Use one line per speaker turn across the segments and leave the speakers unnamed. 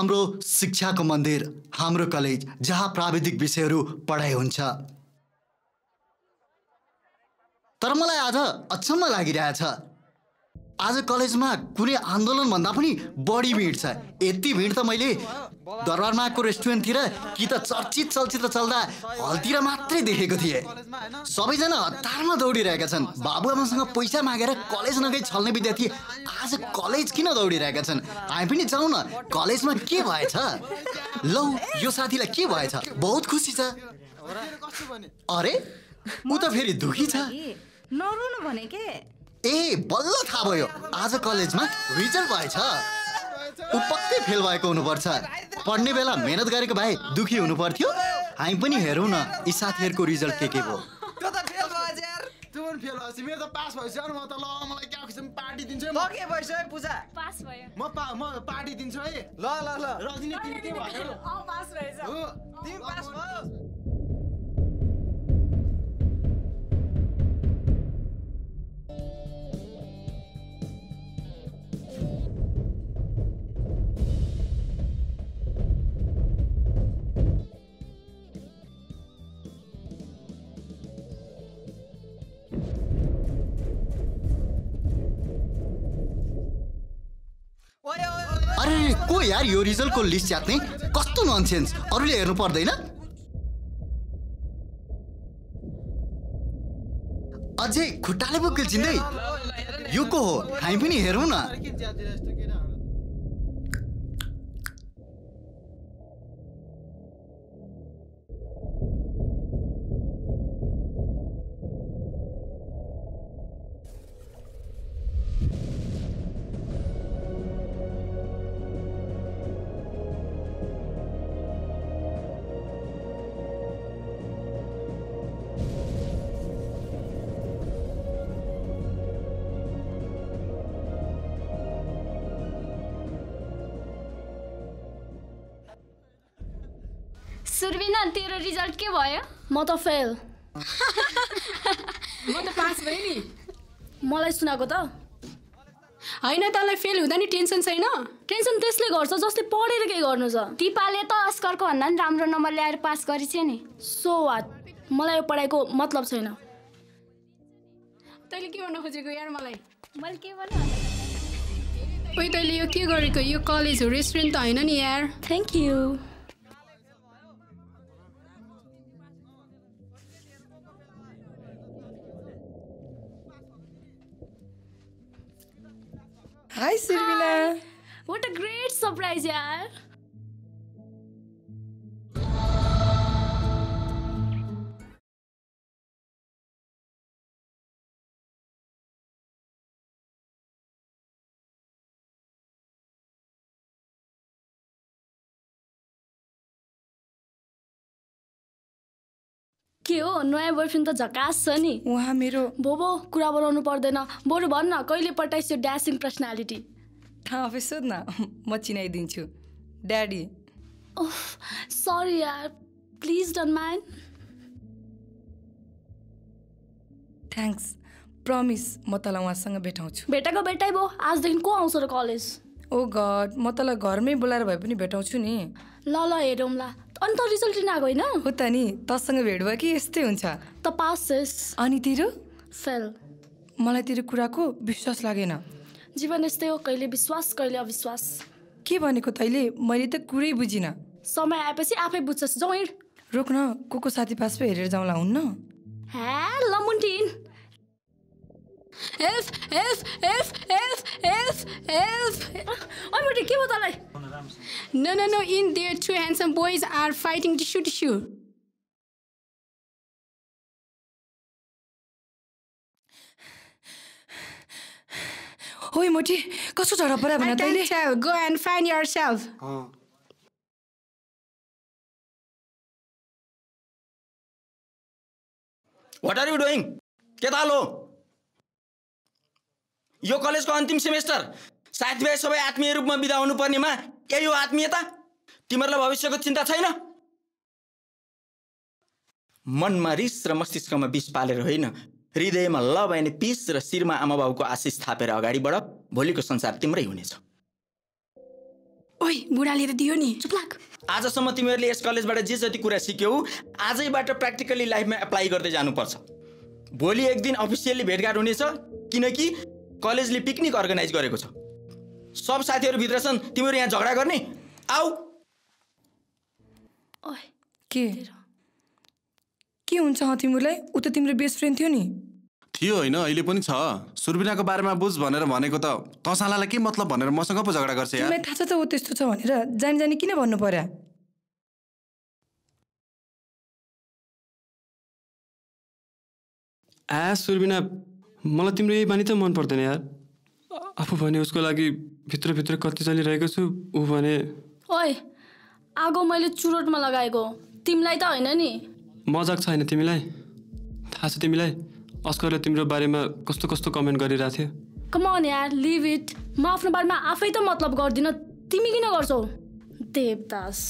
हाम्रो शिक्षाको मन्दिर हाम्रो कलेज जहाँ प्राविधिक विषयहरू पढाइ हुन्छ। तर मलाई आज अचम्म लागिरहेछ। आज कलेजमा कुनै आन्दोलनभन्दा पनि बढी भिड छ। यति भिड त मैले दरबारमा आएको रेस्टुरेन्टतिर कि त चर्चित चलचित्र चल्दा हलतिर मात्रै देखेको थिएँ। सबैजना हतारमा दौडिरहेका छन्। बाबुआमासँग पैसा मागेर कलेज नगई छल्ने विद्यार्थी आज कलेज किन दौडिरहेका छन्? हामी पनि जाउँ न कलेजमा के भएछ? लौ यो साथीलाई के भएछ? बहुत खुसी छ। अरे ऊ त फेरि दुखी छ।
नरुनु भने के?
ए बल्ल थाहा भयो। आज कलेजमा रिजल्ट भएछ। ऊ पक्कै फेल भएको हुनुपर्छ। पढ्ने बेला मेहनत गरेको भए दुखी हुनु पर्थ्यो हामी पनि हेरौँ न यी साथीहरूको रिजल्ट के के भयो।
त्यो त फेल भयो यार त्यो
अरे को यार यो रिजल्टको लिस्ट च्यात्ने कस्तो ननसेन्स अरूले हेर्नु पर्दैन? अझै खुट्टाले पो किल्चिँदै यो को हो? हामी पनि हेरौँ न।
म त फेल
म त पास भएँ नि
मलाई सुनाएको त।
होइन तँलाई फेल हुँदा नि टेन्सन छैन।
टेन्सन त्यसले गर्छ जसले पढेर केही गर्नु छ
दिपाले त अस्करको भन्दा नि राम्रो नम्बर ल्याएर पास गरेछ नि।
सो वाट मलाई यो पढाइको मतलब छैन।
तैँले के भन्न खोजेको यार मलाई?
मैले के भन्नु
ओइ तैँले यो के गरेको? यो कलेज हो रेस्टुरेन्ट त होइन नि यार।
Thank you
hi Surbina
what a great surprise यार के हो? नयाँ बोयफ्रेन्ड त झकास छ नि।
उहाँ मेरो
भोबो कुरा बनाउनु पर्दैन। बरु भन्न कहिले पटाइस् यो ड्यासिङ पर्सनालिटी
आफै सोध न म चिनाइदिन्छु। ड्याडी
ओह सरी यार। Please don't mind
thanks promise म तँलाई उहाँसँग भेटाउँछु।
भेटाएको भेटाइ भयो। आजदेखि को आउँछ र कलेज?
ओ गड म तँलाई घरमै बोलाएर भए पनि भेटाउँछु नि।
ल ल हेरौँला। अनि त रिजल्ट लिन आएको होइन?
हो त नि तँसँग भेट भयो कि यस्तै हुन्छ।
त पास
अनि तेरो?
फेल।
मलाई तेरो कुराको विश्वास लागेन।
जीवन यस्तै हो कहिले विश्वास कहिले अविश्वास।
के भनेको तैँले? मैले त कुरै बुझिनँ।
समय आएपछि आफै बुझ्छस् जाउँ हिँड।
रोक न को को साथी पास पो हेरेर जाउँला हुन्न?
ह्या लमुन्टिन
help help help help help help.
के भयो तँलाई?
No, no, no. In there, two handsome boys are fighting tissue tissue.
होइ मोटी कस्तो झडा पऱ्यो
I
भने तैँले
can't tell. Go and find yourself.
What are you doing के ताल हो यो कलेजको अन्तिम सेमेस्टर साथीभाइ सबै आत्मीय रूपमा बिदा हुनुपर्नेमा यही हो आत्मीयता तिमीहरूलाई भविष्यको चिन्ता छैन? मनमा रिस र मस्तिष्कमा विष पालेर होइन हृदयमा लभ एन्ड पिस र शिरमा आमा बाबुको आशिष थापेर अगाडि बढ भोलिको संसार तिम्रै हुनेछ।
ओइ बुढाले त दियो नि।
चुप लाग।
आजसम्म तिमीहरूले यस कलेजबाट जे जति कुरा सिक्यौ आजैबाट प्र्याक्टिकली लाइफमा एप्लाई गर्दै जानुपर्छ। भोलि एक दिन अफिसियल्ली भेटघाट हुनेछ किनकि कलेजले पिकनिक अर्गनाइज गरेको छ। सब साथीहरू भित्र छन् तिमीहरू यहाँ झगडा गर्ने? आऊ।
ओइ
के? के हुन्छ हँ तिमीलाई ऊ त तिम्रो बेस्ट फ्रेन्ड थियो नि।
थियो होइन अहिले पनि छ। सुर्बिनाको बारेमा बुझ भनेर भनेको त तँसालालाई के मतलब भनेर मसँग पो झगडा गर्छ यार?
तिमीलाई थाहा छ त ऊ त्यस्तो छ भनेर। जानी जानी किन भन्नु पर्यो?
आ सुर्बिना मलाई तिम्रो यही बानी त मन पर्दैन यार। आफू भने उसको लागि भित्रभित्र कति चलिरहेको छु ऊ भने
ओइ आगो मैले चुरोटमा लगाएको तिमीलाई त होइन नि।
मजाक छैन तिमीलाई? थाहा छ तिमीलाई? अस्करले तिम्रो बारेमा कस्तो कस्तो कमेन्ट गरिरहेको थियो।
कमन यार लिभ इट म आफ्नो बारेमा आफै त मतलब गर्दिनँ। तिमी किन गर्छौ? देवदास।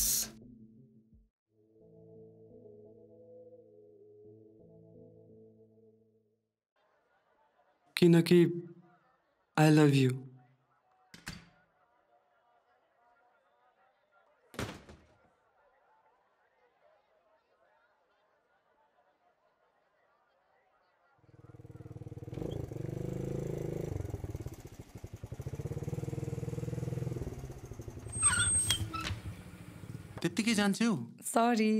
किनकि आई लभ यु
त्यत्तिकै जान्छु।
सरी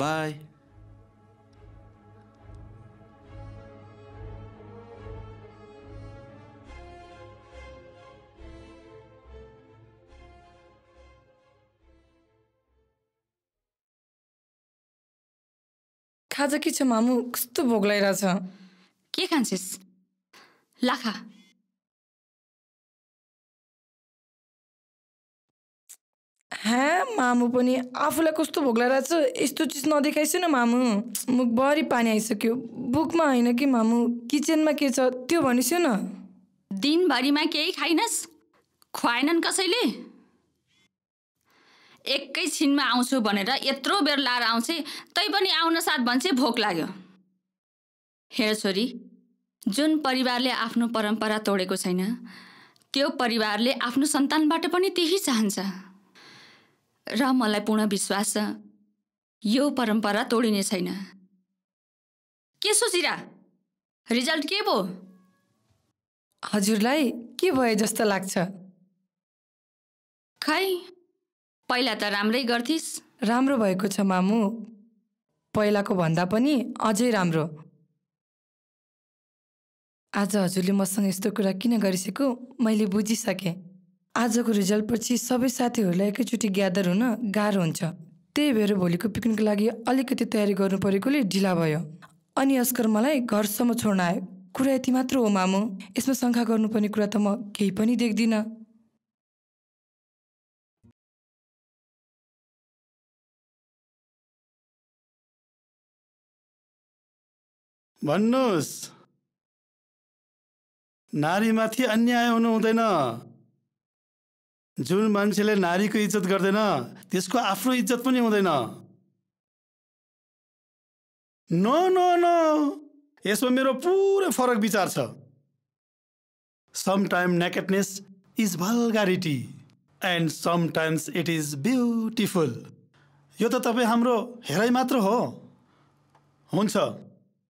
बाई
खाजा के छ मामु? कस्तो भोक लगाइरहेछ
के खान्छस्? लाखा
हाँ मामु पनि आफूलाई कस्तो भोक लगाइरहेछ यस्तो चिज नदेखाइसु न मामु मुखभरि पानी आइसक्यो। बुकमा होइन कि मामु? किचनमा के छ? त्यो भनिसु न
दिनभरिमा केही खाइनस्? खुवाएनन् कसैले? एकैछिनमा आउँछु भनेर यत्रो बेर लाएर आउँछे तै पनि आउन साथ भन्छे भोक लाग्यो। हेर छोरी जुन परिवारले आफ्नो परम्परा तोडेको छैन त्यो परिवारले आफ्नो सन्तानबाट पनि त्यही चाहन्छ। र मलाई पूर्ण विश्वास छ। यो परम्परा तोडिने छैन। के सोचिरा रिजल्ट के पो
हजुरलाई के भयो जस्तो लाग्छ?
खै पहिला त राम्रै गर्थिस्।
राम्रो भएको छ मामु। पहिलाको भन्दा पनि अझै राम्रो। आज हजुरले मसँग यस्तो कुरा किन गरिसकेको मैले बुझिसकेँ। आजको रिजल्टपछि सबै साथीहरूलाई एकैचोटि ग्यादर हुन गाह्रो हुन्छ। त्यही भएर भोलिको पिकनिकको लागि अलिकति तयारी गर्नु परेकोले ढिला भयो। अनि अस्कर मलाई घरसम्म छोड्न आयो। कुरा यति मात्र हो मामु। यसमा शङ्का गर्नुपर्ने कुरा त म केही पनि देख्दिनँ।
भन्नुहोस्। नारीमाथि अन्याय हुनु हुँदैन। जुन मान्छेले नारीको इज्जत गर्दैन त्यसको आफ्नो इज्जत पनि हुँदैन। No no no! यसमा मेरो पुरै फरक विचार छ। Sometime nakedness is vulgarity and sometimes it is beautiful यो त तपाईँ हाम्रो हेराइ मात्र हो। हुन्छ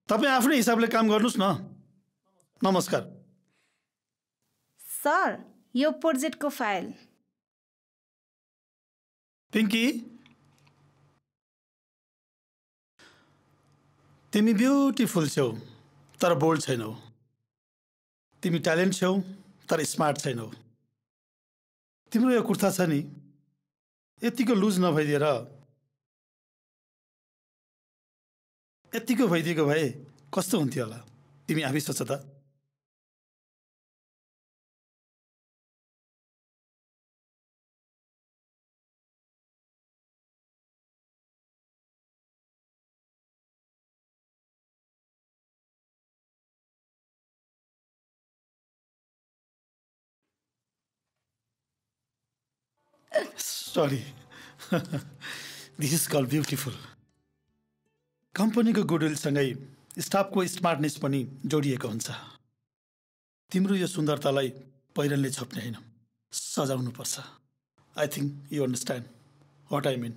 तपाईँ आफ्नै हिसाबले काम गर्नुहोस् न। नमस्कार।
सर यो प्रोजेक्टको फाइल।
पिङ्की तिमी ब्युटिफुल छौ तर बोल्ड छैनौ। तिमी ट्यालेन्ट छौ तर स्मार्ट छैनौ। तिम्रो यो कुर्ता छ नि यतिको लुज नभइदिएर यतिको भइदिएको भए कस्तो हुन्थ्यो होला? तिमी आफै सोच त। Sorry this is call beautiful कम्पनीको गुडविलसँगै स्टाफको स्मार्टनेस पनि जोडिएको हुन्छ। तिम्रो यो सुन्दरतालाई पहिरनले छोप्ने होइन सजाउनुपर्छ। I think you understand what I mean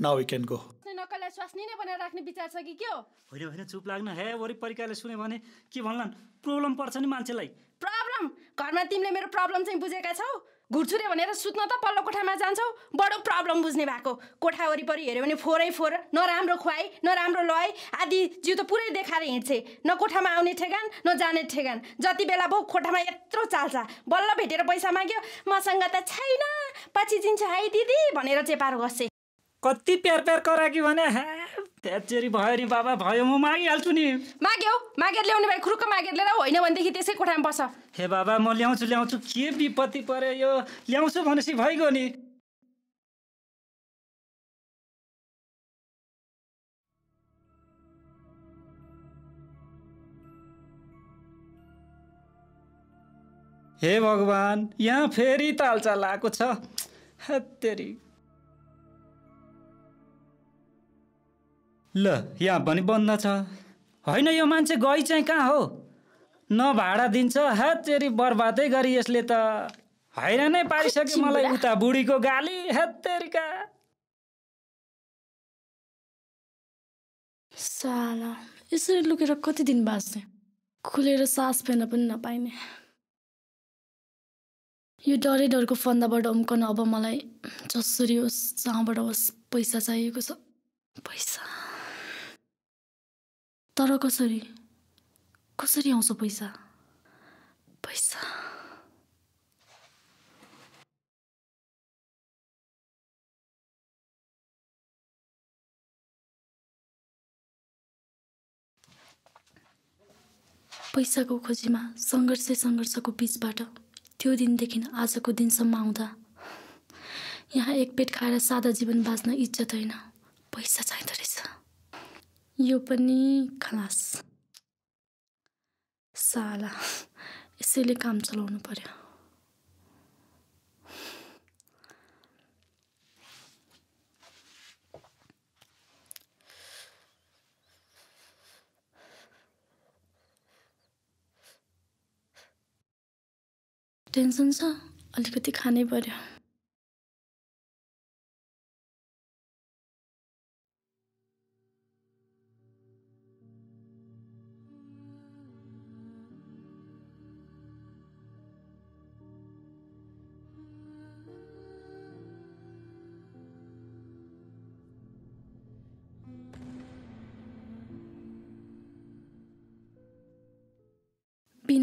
now we can go
नक्कललाई स्वास्नी नै बनाएर राख्ने विचार छ कि के हो?
होइन होइन चुप लाग्न। हे वरिपरिकाले सुन्यो भने के भन्लान्? प्रब्लम पर्छ नि मान्छेलाई।
प्रब्लम? घरमा तिमीले मेरो प्रब्लम चाहिँ बुझेका छौ? घुर्छुरे भनेर सुत्न त पल्लो कोठामा जान्छौ। बडो प्रब्लम बुझ्ने भएको। कोठा वरिपरि हेऱ्यो भने फोरै फोहोर नराम्रो खुवाई नराम्रो लय। आदि जिउ त पुरै देखाएर हिँड्छे। न कोठामा आउने ठेगान न जाने ठेगान। जति बेला भाउ कोठामा यत्रो चाल्छ। बल्ल भेटेर पैसा माग्यो मसँग त छैन। पछि दिन्छ है दिदी भनेर चेपारो गसे
कति प्यार प्यार कराकी भने त्याचेरी भयो नि बाबा भयो म मागिहाल्छु नि।
माग्यो मागेर ल्याउने भाइ खुरुक्क मागेर लिएर होइन भनेदेखि त्यसै कोठामा बस।
हे बाबा म ल्याउँछु ल्याउँछु के विपत्ति पर्यो यो? ल्याउँछु भनेपछि भइगयो नि। हे भगवान् यहाँ फेरि तालचाल आएको छ। हत्तेरी। ल यहाँ पनि बन्द छ। होइन यो मान्छे गई चाहिँ कहाँ हो? न भाडा दिन्छ हेतेरी बर्बादै गरी यसले त हैरानै पारिसक्यो मलाई उता बुढीको गाली हेतेरीका
साला यसरी लुकेर कति दिन बाँच्ने खुलेर सास फेर्न पनि नपाइने। यो डरै डरको फन्दाबाट उम्कन अब मलाई जसरी होस् जहाँबाट होस् पैसा चाहिएको छ। पैसा। तर कसरी? कसरी आउँछ पैसा? पैसा। पैसाको खोजीमा सङ्घर्ष सङ्घर्षको बिचबाट त्यो दिनदेखि आजको दिनसम्म आउँदा यहाँ एक पेट खाएर सादा जीवन बाँच्न इज्जत होइन। पैसा चाहिँदो रहेछ। यो पनि खलास साला यसैले काम चलाउनु पर्यो। टेन्सन छ अलिकति खानै पर्यो।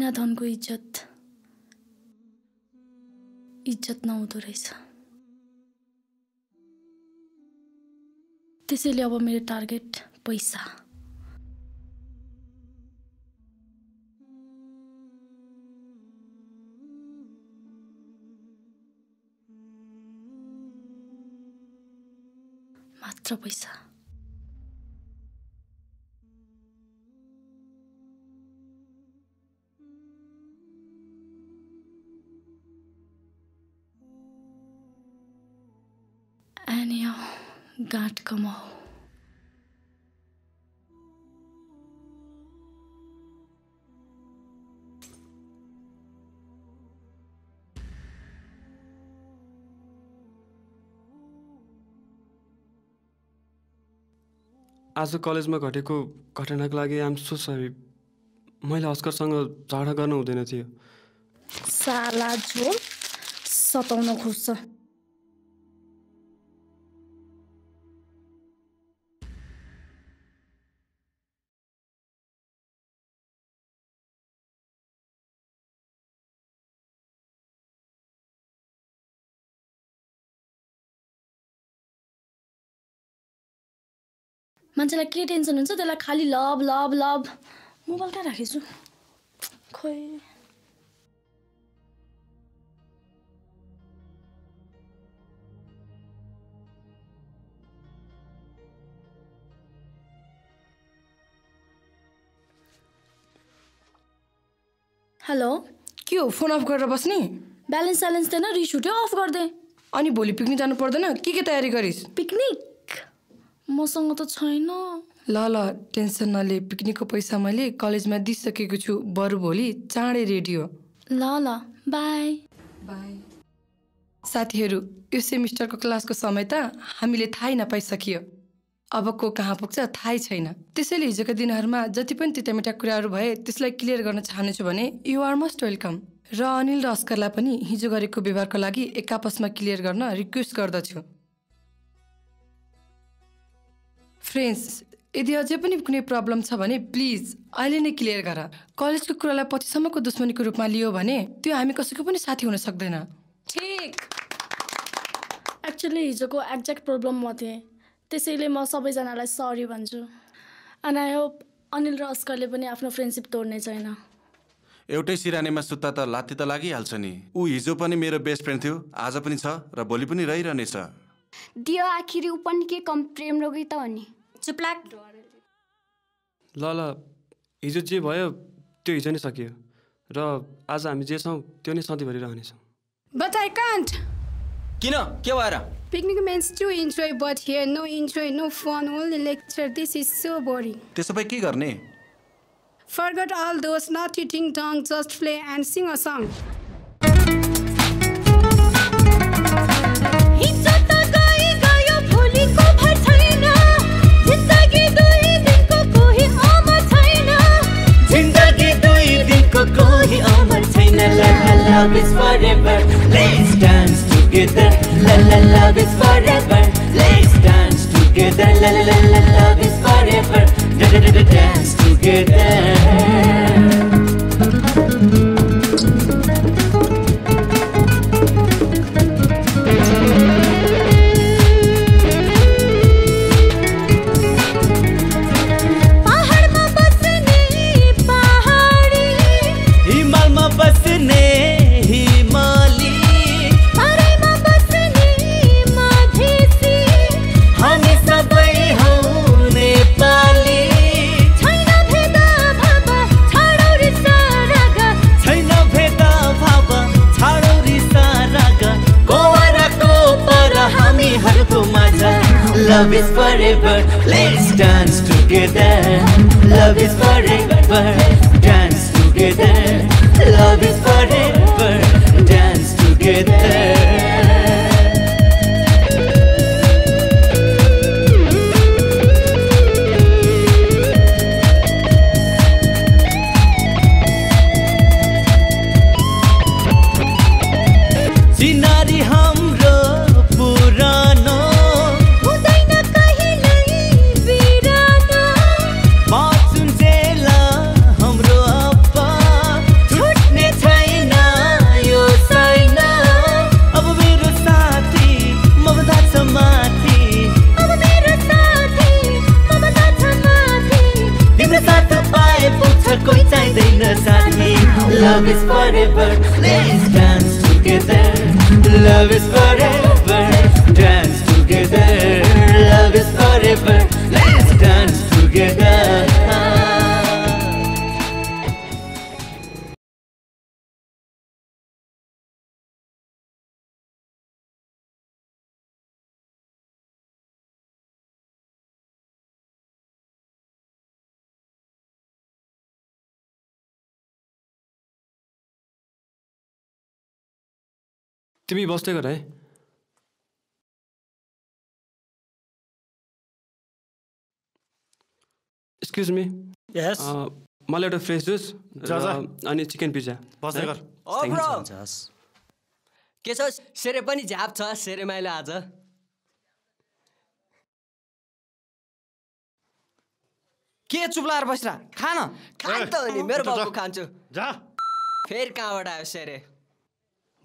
बिना धनको इज्जत इज्जत नहुँदो रहेछ। त्यसैले अब मेरो टार्गेट पैसा। मात्र पैसा। गाँठ कमाऊ
आज कलेजमा घटेको घटनाको लागि आम सो सरी मैले अस्करसँग झगडा गर्नु हुँदैन थियो।
साला झोल सताउन खोज्छ। मान्छेलाई के टेन्सन हुन्छ? त्यसलाई खालि लभ लभ लभ। मोबाइल कहाँ राखेछु। खोइ। हेलो।
के हो? फोन अफ गरेर बस्ने?
ब्यालेन्स स्यालेन्स थिएन रिस उठ्यो। अफ गरिदिएँ
अनि भोलि पिकनिक जानु पर्दैन? के के तयारी गरिस्?
पिकनिक? मसँग त छैन।
ल ल टेन्सन नले पिकनिकको पैसा मैले कलेजमा दिइसकेको छु बरु भोलि चाँडै रेडी हो।
ल ल बाई।
बाई। साथीहरू यो सेमिस्टरको क्लासको समय त हामीले थाहै नपाइसकियो। अब को कहाँ पुग्छ थाहै छैन। त्यसैले हिजोका दिनहरूमा जति पनि तितामिठा कुराहरू भए त्यसलाई क्लियर गर्न चाहन्छु भने यु आर मोस्ट वेलकम र अनिल र अस्करलाई पनि हिजो गरेको व्यवहारको लागि एक आपसमा क्लियर गर्न रिक्वेस्ट गर्दछु। फ्रेन्ड्स यदि अझै पनि कुनै प्रब्लम छ भने प्लिज अहिले नै क्लियर गर। कलेजको कुरालाई पछिसम्मको दुश्मनीको रूपमा लियो भने त्यो हामी कसैको पनि साथी हुन सक्दैन।
ठिक। एक्चुली हिजोको एक्ज्याक्ट प्रब्लम म थिएँ। त्यसैले म सबैजनालाई सरी भन्छु। एन्ड आई होप अनिल र अस्करले पनि आफ्नो फ्रेन्डसिप तोड्ने छैन।
एउटै सिरानीमा सुत्ता त लात्ती त लागिहाल्छ नि। ऊ हिजो पनि मेरो बेस्ट फ्रेन्ड थियो आज पनि छ र भोलि पनि रहिरहनेछ।
दियो आखिरी ऊ पनि के कम प्रेम रोगी त हो नि।
चुप्लाक
ल ल हिजो जे भयो त्यो हिजो नै सकियो र आज हामी जे छौँ त्यो नै सधैँभरि रहनेछौँ
But I can't.
किन के भएर
Picnic means to enjoy, but here no enjoy, no fun, only lecture. This is so boring.
त्यसो भए के गर्ने
Forget all those not eating tongue, just play and sing a song.
La la love is forever. Let's dance together. La la love is forever. Let's dance together. La la la love is forever. Da da da da dance together
तिमी बस्दै गर है। Excuse me
Yes?
मलाई एउटा fresh juice अनि chicken pizza
बस्दै? गर।
के छ? सेरे पनि झ्याप छ सेरे माइलो आज।
के चुप्लाएर बसिरा खान।
खान त हो नि मेरो। बाबु खान्छु।
जा।
फेरि कहाँबाट आयो सेरे?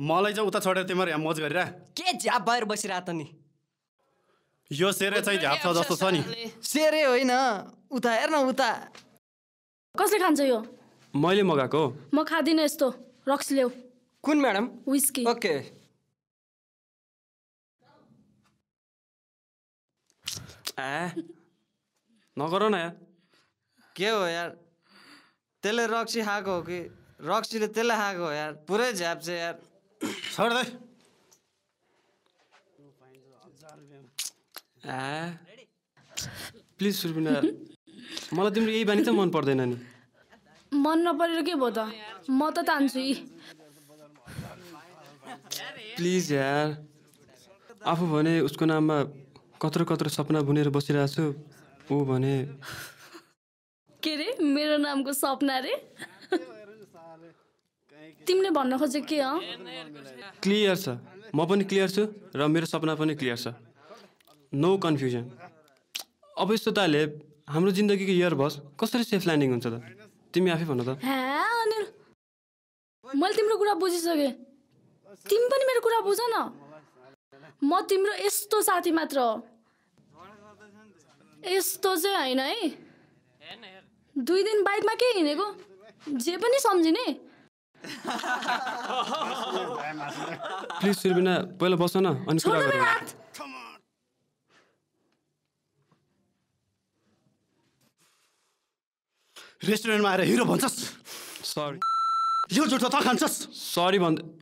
मलाई चाहिँ उता छोडेर तिमीहरू यहाँ मोज गरिरह
के झ्याप भएर बसिरह त नि?
यो सेरे चाहिँ झ्याप छ जस्तो छ नि।
सेरे होइन उता हेर न उता।
कसले खान्छ यो?
मैले मगाएको।
म खाँदिनँ यस्तो रक्स ल्याऊ।
कुन म्याडम?
Whisky
okay.
ए नगर न यार।
के हो यार? त्यसले रक्सी खाएको हो कि? रक्सीले त्यसलाई खाएको हो यार? पुरै झ्याप छ यार।
छोड
प्लिज सुर्बिना मलाई तिम्रो यही बानी त मन पर्दैन नि
मन नपरेर के भयो त म त तान्छु यी
प्लिज यार आफू भने उसको नाममा कत्रो कत्रो सपना बुनेर बसिरहेको छु ऊ भने
के रे मेरो नामको सपना रे तिमीले भन्न खोजेको के हो?
क्लियर छ। म पनि क्लियर छु र मेरो सपना पनि क्लियर छ। नो कन्फ्युजन अब यस्तो ताले हाम्रो जिन्दगीको इयर बस। कसरी सेफ ल्यान्डिङ हुन्छ त? तिमी आफै भन त।
मैले तिम्रो कुरा बुझिसकेँ। तिमी पनि मेरो कुरा बुझ न। म तिम्रो यस्तो साथी मात्र हो। यस्तो चाहिँ होइन है। दुई दिन बाइकमा के हिँडेको? जे पनि सम्झिने।
प्लिज सुर्बिना पहिला बस न अनि कुरा
रेस्टुरेन्टमा आएर हिरो भन्छस्।
सरी
यो जुठो त खान्छस्।
सरी भन्दै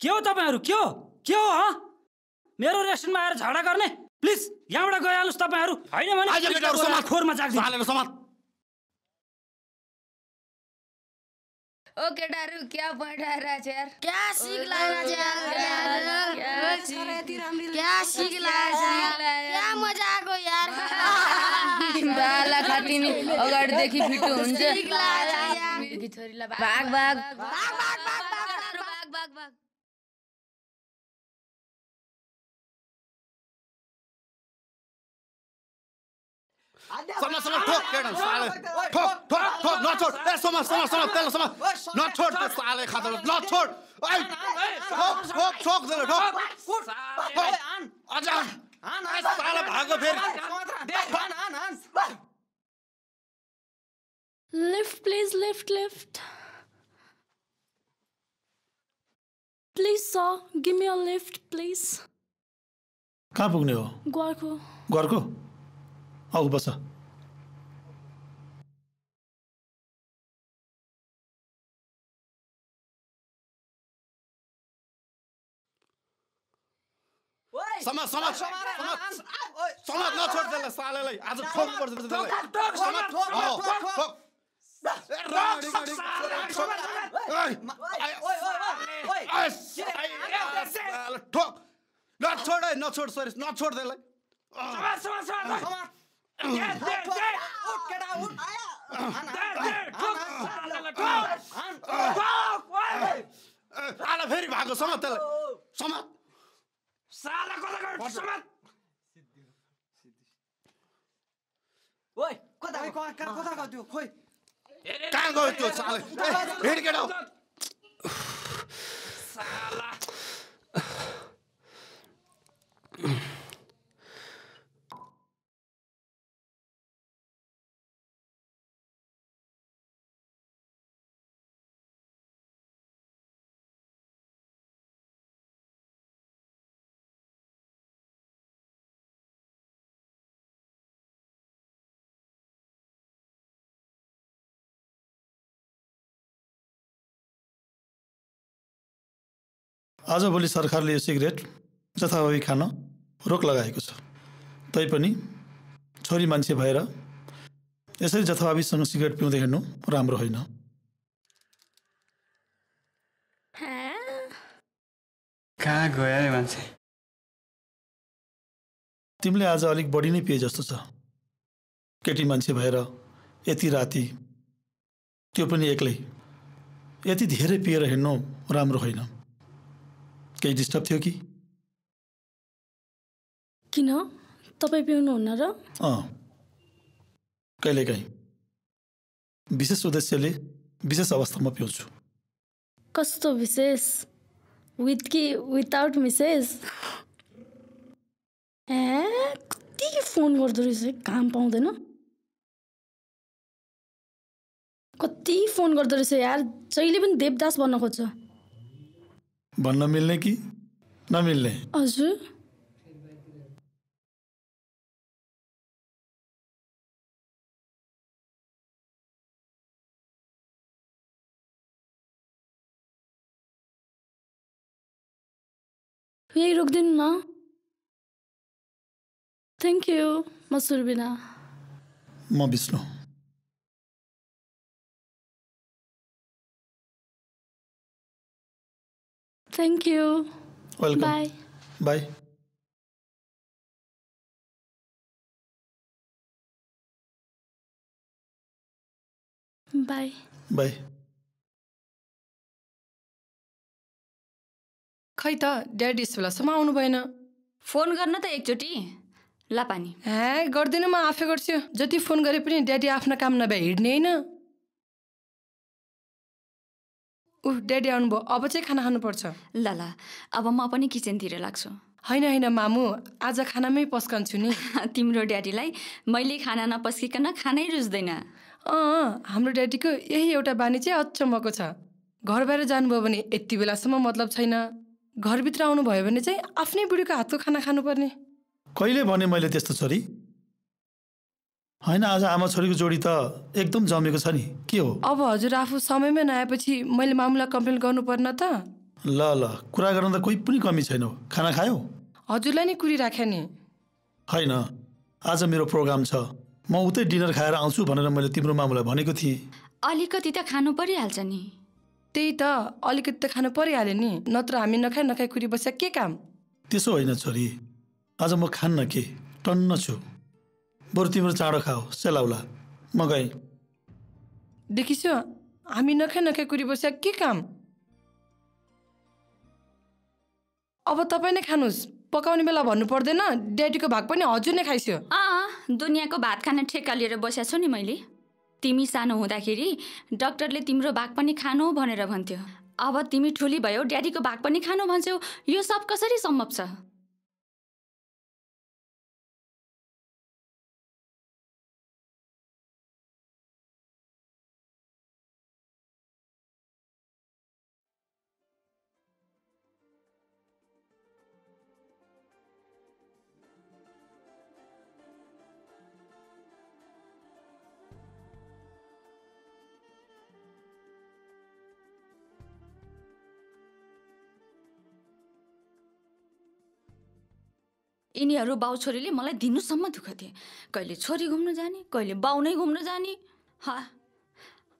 के हो तपाईँहरू के हो के हो हँ मेरो रेस्टुरेन्टमा आएर झगडा गर्ने प्लिज यहाँबाट गइहाल्नुहोस् तपाईँहरू होइन भने
आइज केटाहरू,
पुलिसलाई
समात।
खोरमा जाग्दिनु।
सालेको समात।
ओ केटाहरू क्या पठाइरहेछ यार
क्या सिक लागेको छ यार?
क्या
क्या लागेको छ? क्या मजा आएको यार
बाला खातिनी अगाडिदेखि फिटो हुन्छ। देखि छोरीलाई भाग भाग
समाज समाज ठोक केटा ठोक ठोक ठोक नछोड ए समाज समाज समाज त्यसलाई समाज नछोड त्यो साले खाता नछोड ठोक ठोक ठोक त्यसलाई ठोक अझ आन साला भागो फेरि
lift please lift lift please sir give me a lift please
कहाँ पुग्ने हो?
गएको
घरको आऊ बस समाज समाज समाज समाज नछोड त्यसलाई सालेलाई आज ठोक पर्छ ठोक नछोड है नछोड सरी नछोड त्यसलाई आला फेरि भएको समाज त्यसलाई समाज
ओइ कता कता कता गयो त्यो खोइ
कहाँ गयो त्यो साले हिँड केटा आजभोलि सरकारले यो सिगरेट जथाभावी खान रोक लगाएको छ। तैपनि छोरी मान्छे भएर यसरी जथाभावीसँग सिगरेट पिउँदै हिँड्नु राम्रो होइन।
कहाँ गयो मान्छे?
तिमीले आज अलिक बढी नै पिए जस्तो छ। केटी मान्छे भएर यति राति त्यो पनि एक्लै। यति धेरै पिएर हिँड्नु राम्रो होइन। केही डिस्टर्ब थियो कि?
किन? तपाईँ पिउनुहुन्न र?
अँ। कहिलेकाहीँ। विशेष उद्देश्यले विशेष अवस्थामा पिउँछु।
कस्तो विशेष? विथ कि विदाउट मिसेस ए कति फोन गर्दो रहेछ काम पाउँदैन। कति फोन गर्दो रहेछ यार जहिले पनि देवदास भन्न खोज्छ।
भन्न मिल्ने कि? नमिल्ने
हजुर। यही रोकिदिनु न थ्याङ्क यू म सुरबिना
म Vishnu.
Thank you
welcome
bye
bye
bye
खै त ड्याडी यस बेलासम्म आउनु भएन।
फोन गर्न त एकचोटि। ला पानी।
हे गर्दैन म आफै गर्छु। जति फोन गरे पनि ड्याडी आफ्नो काम नभए हिँड्ने होइन। ऊ ड्याडी आउनुभयो। अब चाहिँ खाना खानुपर्छ।
ल ल। अब म पनि किचनतिर लाग्छु।
होइन होइन मामु। आज खानामै पस्कन्छु नि।
तिम्रो ड्याडीलाई मैले खाना नपस्किकन खानै रुच्दैन।
अँ। हाम्रो ड्याडीको यही एउटा बानी चाहिँ अचम्मको छ। घर बाहिर जानुभयो भने यति बेलासम्म मतलब छैन। घरभित्र आउनुभयो भने चाहिँ आफ्नै बुढीको हातको खाना खानुपर्ने।
कहिले भने मैले त्यस्तो छोरी? होइन आज आमा छोरीको जोडी त एकदम जमेको छ नि। के हो?
अब हजुर आफू समयमै नआएपछि मैले मामुलाई कम्प्लेन गर्नु पर्न त।
ल ल कुरा गर्न त कोही पनि कमी छैन खाना खायौ?
हजुरलाई नै कुरिराख्यो नि।
होइन आज मेरो प्रोग्राम छ। म उतै डिनर खाएर आउँछु भनेर मैले तिम्रो मामुलाई भनेको थिएँ।
अलिकति त खानु परिहाल्छ नि।
त्यही त अलिकति त खानु परिहाल्यो नि। नत्र हामी नखाइ नखाइ कुरी बस्या के काम?
त्यसो होइन छोरी आज म खान्न के? टन्न छु। बरु तिम्रो चाँडो खाऊ। सेलाउला म गएँ।
देखिसो हामी नखाइ नखाइ कुरी बस्या के काम? अब तपाईँ नै खानुहोस्। पकाउने बेला भन्नु पर्दैन। ड्याडीको भाग पनि हजुर नै खाइस्यो।
अँ दुनियाँको भात खाने ठेक्का लिएर बसेको छु नि मैले। तिमी सानो हुँदाखेरि डक्टरले तिम्रो भाग पनि खानु भनेर भन्थ्यो। अब तिमी ठुली भयो ड्याडीको भाग पनि खानु भन्छौ। यो सब कसरी सम्भव छ? यिनीहरू बाउ छोरीले मलाई दिनुसम्म दुःख दिए। कहिले छोरी घुम्न जाने कहिले बाउ नै घुम्न जाने। हा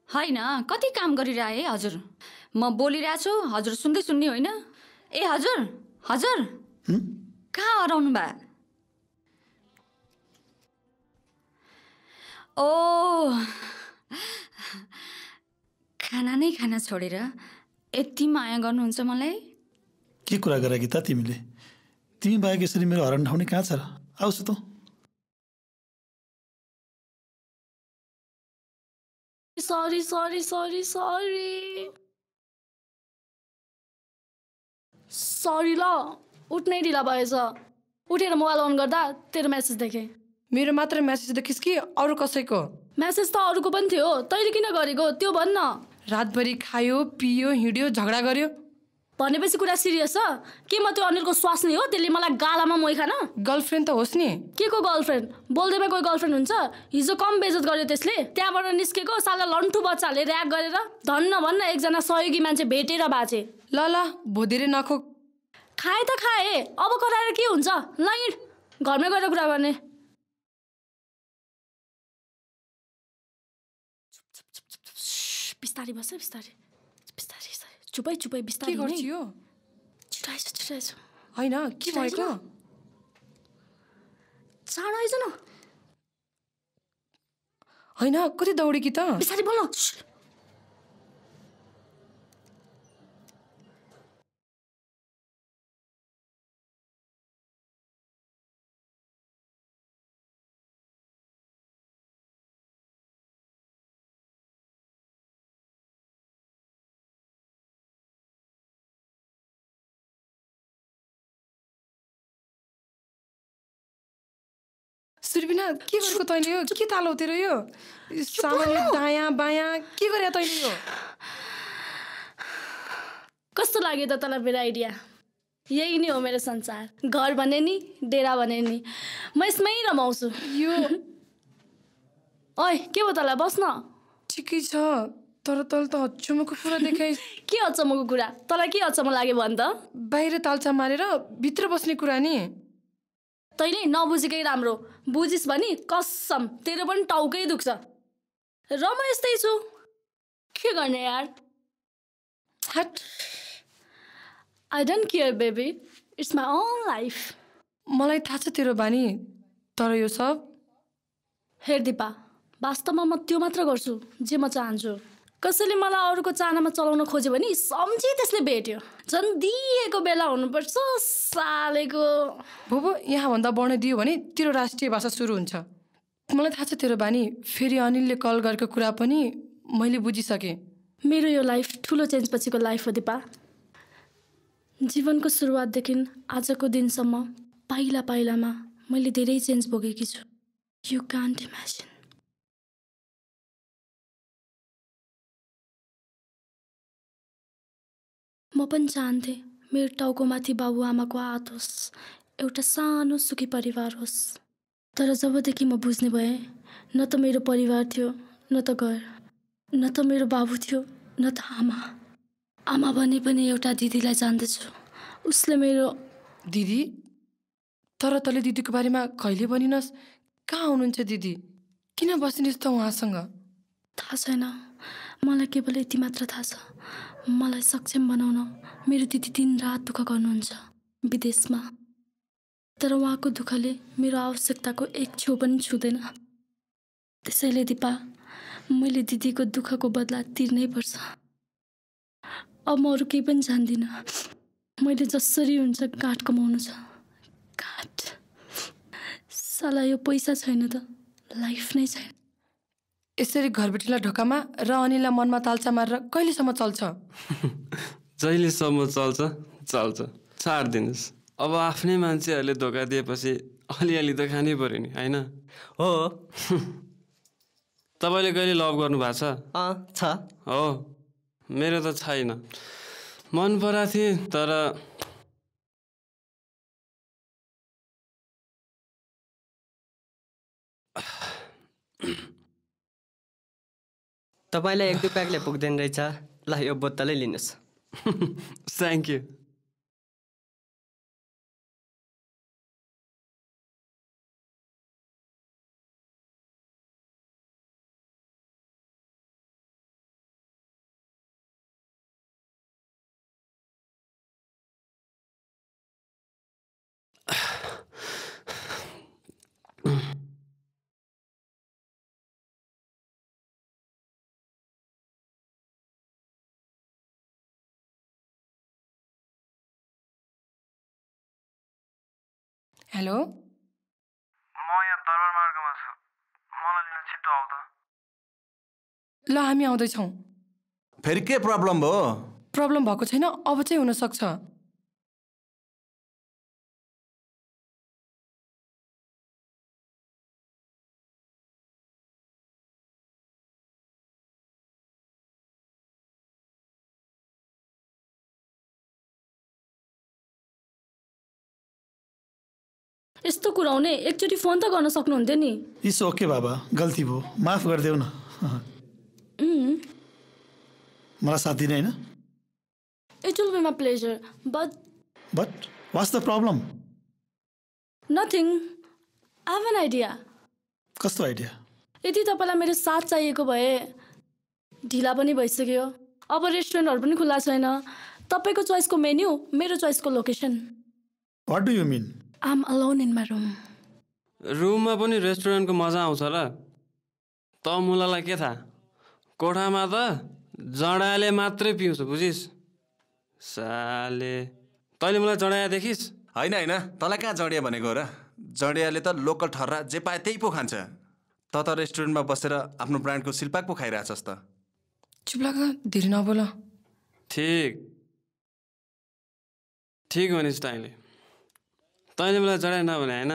होइन कति काम गरिरहे हजुर। म बोलिरहेको छु हजुर सुन्दै सुन्ने होइन। ए हजुर हजुर। कहाँ हराउनु भए ओ खाना नै खाना छोडेर यति माया गर्नुहुन्छ मलाई?
के कुरा गर गीता तिमीले? तिमी बाहेक यसरी मेरो हरण ठाउने कहाँ छ र? आउँछु त
sorry sorry sorry sorry sorry ल उठ्नै ढिला भएछ। उठेर मोबाइल अन गर्दा तेरो म्यासेज देखेँ।
मेरो मात्र म्यासेज देखिस् कि अरू कसैको?
म्यासेज त अरूको पनि थियो। तैँले किन गरेको? त्यो भन् न
रातभरि खायो पियो हिँड्यो झगडा गर्यो।
भनेपछि कुरा सिरियस छ? के म त्यो अनिलको स्वास्नी हो? त्यसले मलाई गालामा मै खान
गर्लफ्रेन्ड त होस् नि।
के को गर्लफ्रेन्ड? बोल्दैमा कोही गर्लफ्रेन्ड हुन्छ? हिजो कम बेजत गर्यो त्यसले। त्यहाँबाट निस्केको साला लन्ठु बच्चाले ऱ्याक गरेर धन्न भन्न एकजना सहयोगी मान्छे भेटेर बाँचे।
ल ल भोदेरे नखो
खाए त खाए अब कराएर के हुन्छ? ल हिँड। घरमै गएर कुरा गर्ने। बिस्तारै बस बिस्तारै। चुपै चुपै बिस्तारै।
गर्छु यो?
छिटो आइज
होइन के भएको?
न। चाँडो आइज न।
होइन कति दौडी कि त?
बिस्तारै बोल न
सुर्बिना के गरेको तैँले यो? के तालो तेरो यो? सामान्य दायाँ बायाँ के गरे तैँले यो?
कस्तो लाग्यो त तँलाई मेरो आइडिया? यही नै हो मेरो संसार। घर भने नि डेरा भने नि। म यसमै रमाउँछु।
यो
ओइ के भयो तँलाई? बस्न।
ठिकै छ तर तल त अचम्मको कुरा देखाइ
के अचम्मको कुरा? तँलाई के अचम्म लाग्यो भन् त।
बाहिर तालचा मारेर भित्र बस्ने कुरा नि।
तैँले नबुझेकै राम्रो। बुझिस् भने कसम तेरो पनि टाउकै दुख्छ। र म यस्तै छु। के गर्ने यार? Hot I don't care baby it's my own life
मलाई थाहा छ तेरो बानी तर यो सब?
हेर दिपा वास्तवमा म त्यो मात्र गर्छु जे म चाहन्छु। कसैले मलाई अरूको चाहनामा चलाउन खोज्यो भने सम्झी त्यसले भेट्यो। झन् दिएको बेला हुनुपर्छ सालेको।
भोबो यहाँभन्दा बढ्न दियो भने तेरो राष्ट्रिय भाषा सुरु हुन्छ। मलाई थाहा छ तेरो बानी फेरि अनिलले कल गरेको कुरा पनि मैले बुझिसकेँ।
मेरो यो लाइफ ठुलो चेन्ज पछिको लाइफ हो दिपा। जीवनको सुरुवातदेखि आजको दिनसम्म पाइला पाइलामा मैले धेरै चेन्ज भोगेकी छु। यु कान्ट इमेजिन म पनि चाहन्थेँ मेरो टाउको माथि बाबुआमाको हात होस् एउटा सानो सुखी परिवार होस्। तर जबदेखि म बुझ्ने भएँ न त मेरो परिवार थियो न त घर न त मेरो बाबु थियो न त आमा। आमा भने पनि एउटा दिदीलाई जान्दछु। उसले मेरो
दिदी? तर तैँले दिदीको बारेमा कहिले भनिनस्? कहाँ हुनुहुन्छ दिदी? किन बस्निस् त उहाँसँग?
थाहा छैन। मलाई केवल यति मात्र थाहा छ। मलाई सक्षम बनाउन मेरो दिदी दिन रात दुःख गर्नुहुन्छ विदेशमा। तर उहाँको दुःखले मेरो आवश्यकताको एक छेउ पनि छुँदैन। त्यसैले दिपा मैले दिदीको दुःखको बदला तिर्नै पर्छ। अब म अरू केही पनि जान्दिनँ। मैले जसरी हुन्छ काठ कमाउनु छ। काठ? साला यो पैसा छैन त लाइफ नै छैन।
यसरी घरबेटीलाई ढोकामा र अनिललाई मनमा तालचा मारेर कहिलेसम्म चल्छ?
जहिलेसम्म चल्छ चल्छ। छाड दिनुहोस्। अब आफ्नै मान्छेहरूले धोका दिएपछि अलिअलि त खानै पऱ्यो नि होइन?
हो।
तपाईँले कहिले लभ गर्नु भएको छ?
अँ छ।
हो। मेरो त छैन। मन पराएको थिएँ तर
तपाईँलाई एक दुई प्याकले पुग्दैन रहेछ। ल यो बोतलै लिनुहोस्।
थ्याङ्क यू
हेलो
म यहाँ दरबार मार्गमा छु मलाई लिन छिटो आऊ त
ल हामी आउँदैछौँ
फेरि के प्रब्लम भयो
प्रब्लम भएको छैन अब चाहिँ हुनसक्छ
यस्तो कुरा हुने एकचोटि फोन त गर्न सक्नुहुन्थ्यो नि।
इट्स ओके बाबा गल्ती भयो। माफ गरिदेऊ न। मलाई साथ दिने होइन।
It will be my pleasure, but
but what's the problem
nothing. I have an idea.
कस्तो आइडिया
यदि तपाईँलाई मेरो साथ चाहिएको भए ढिला पनि भइसक्यो। अब रेस्टुरेन्टहरू पनि खुल्ला छैन। तपाईँको चोइसको मेन्यु मेरो चोइसको location
what do you mean
I am alone in my room
रुममा पनि रेस्टुरेन्टको मजा आउँछ र त मुलालाई के थाहा? कोठामा त जडाले मात्रै पिउँछ बुझिस्। साले। तैँले मलाई जडाया देखिस्?
होइन होइन। तँलाई कहाँ जडिया भनेको हो र? जडियाले त लोकल ठर्रा जे पाए त्यही पो खान्छ। त त रेस्टुरेन्टमा बसेर आफ्नो ब्रान्डको सिल्पाक पो खाइरहेछस् त।
चुप लाग धेरै नबोल।
ठिक। ठिक भनिस् तैँले। तैँले मलाई जडाया नभने होइन?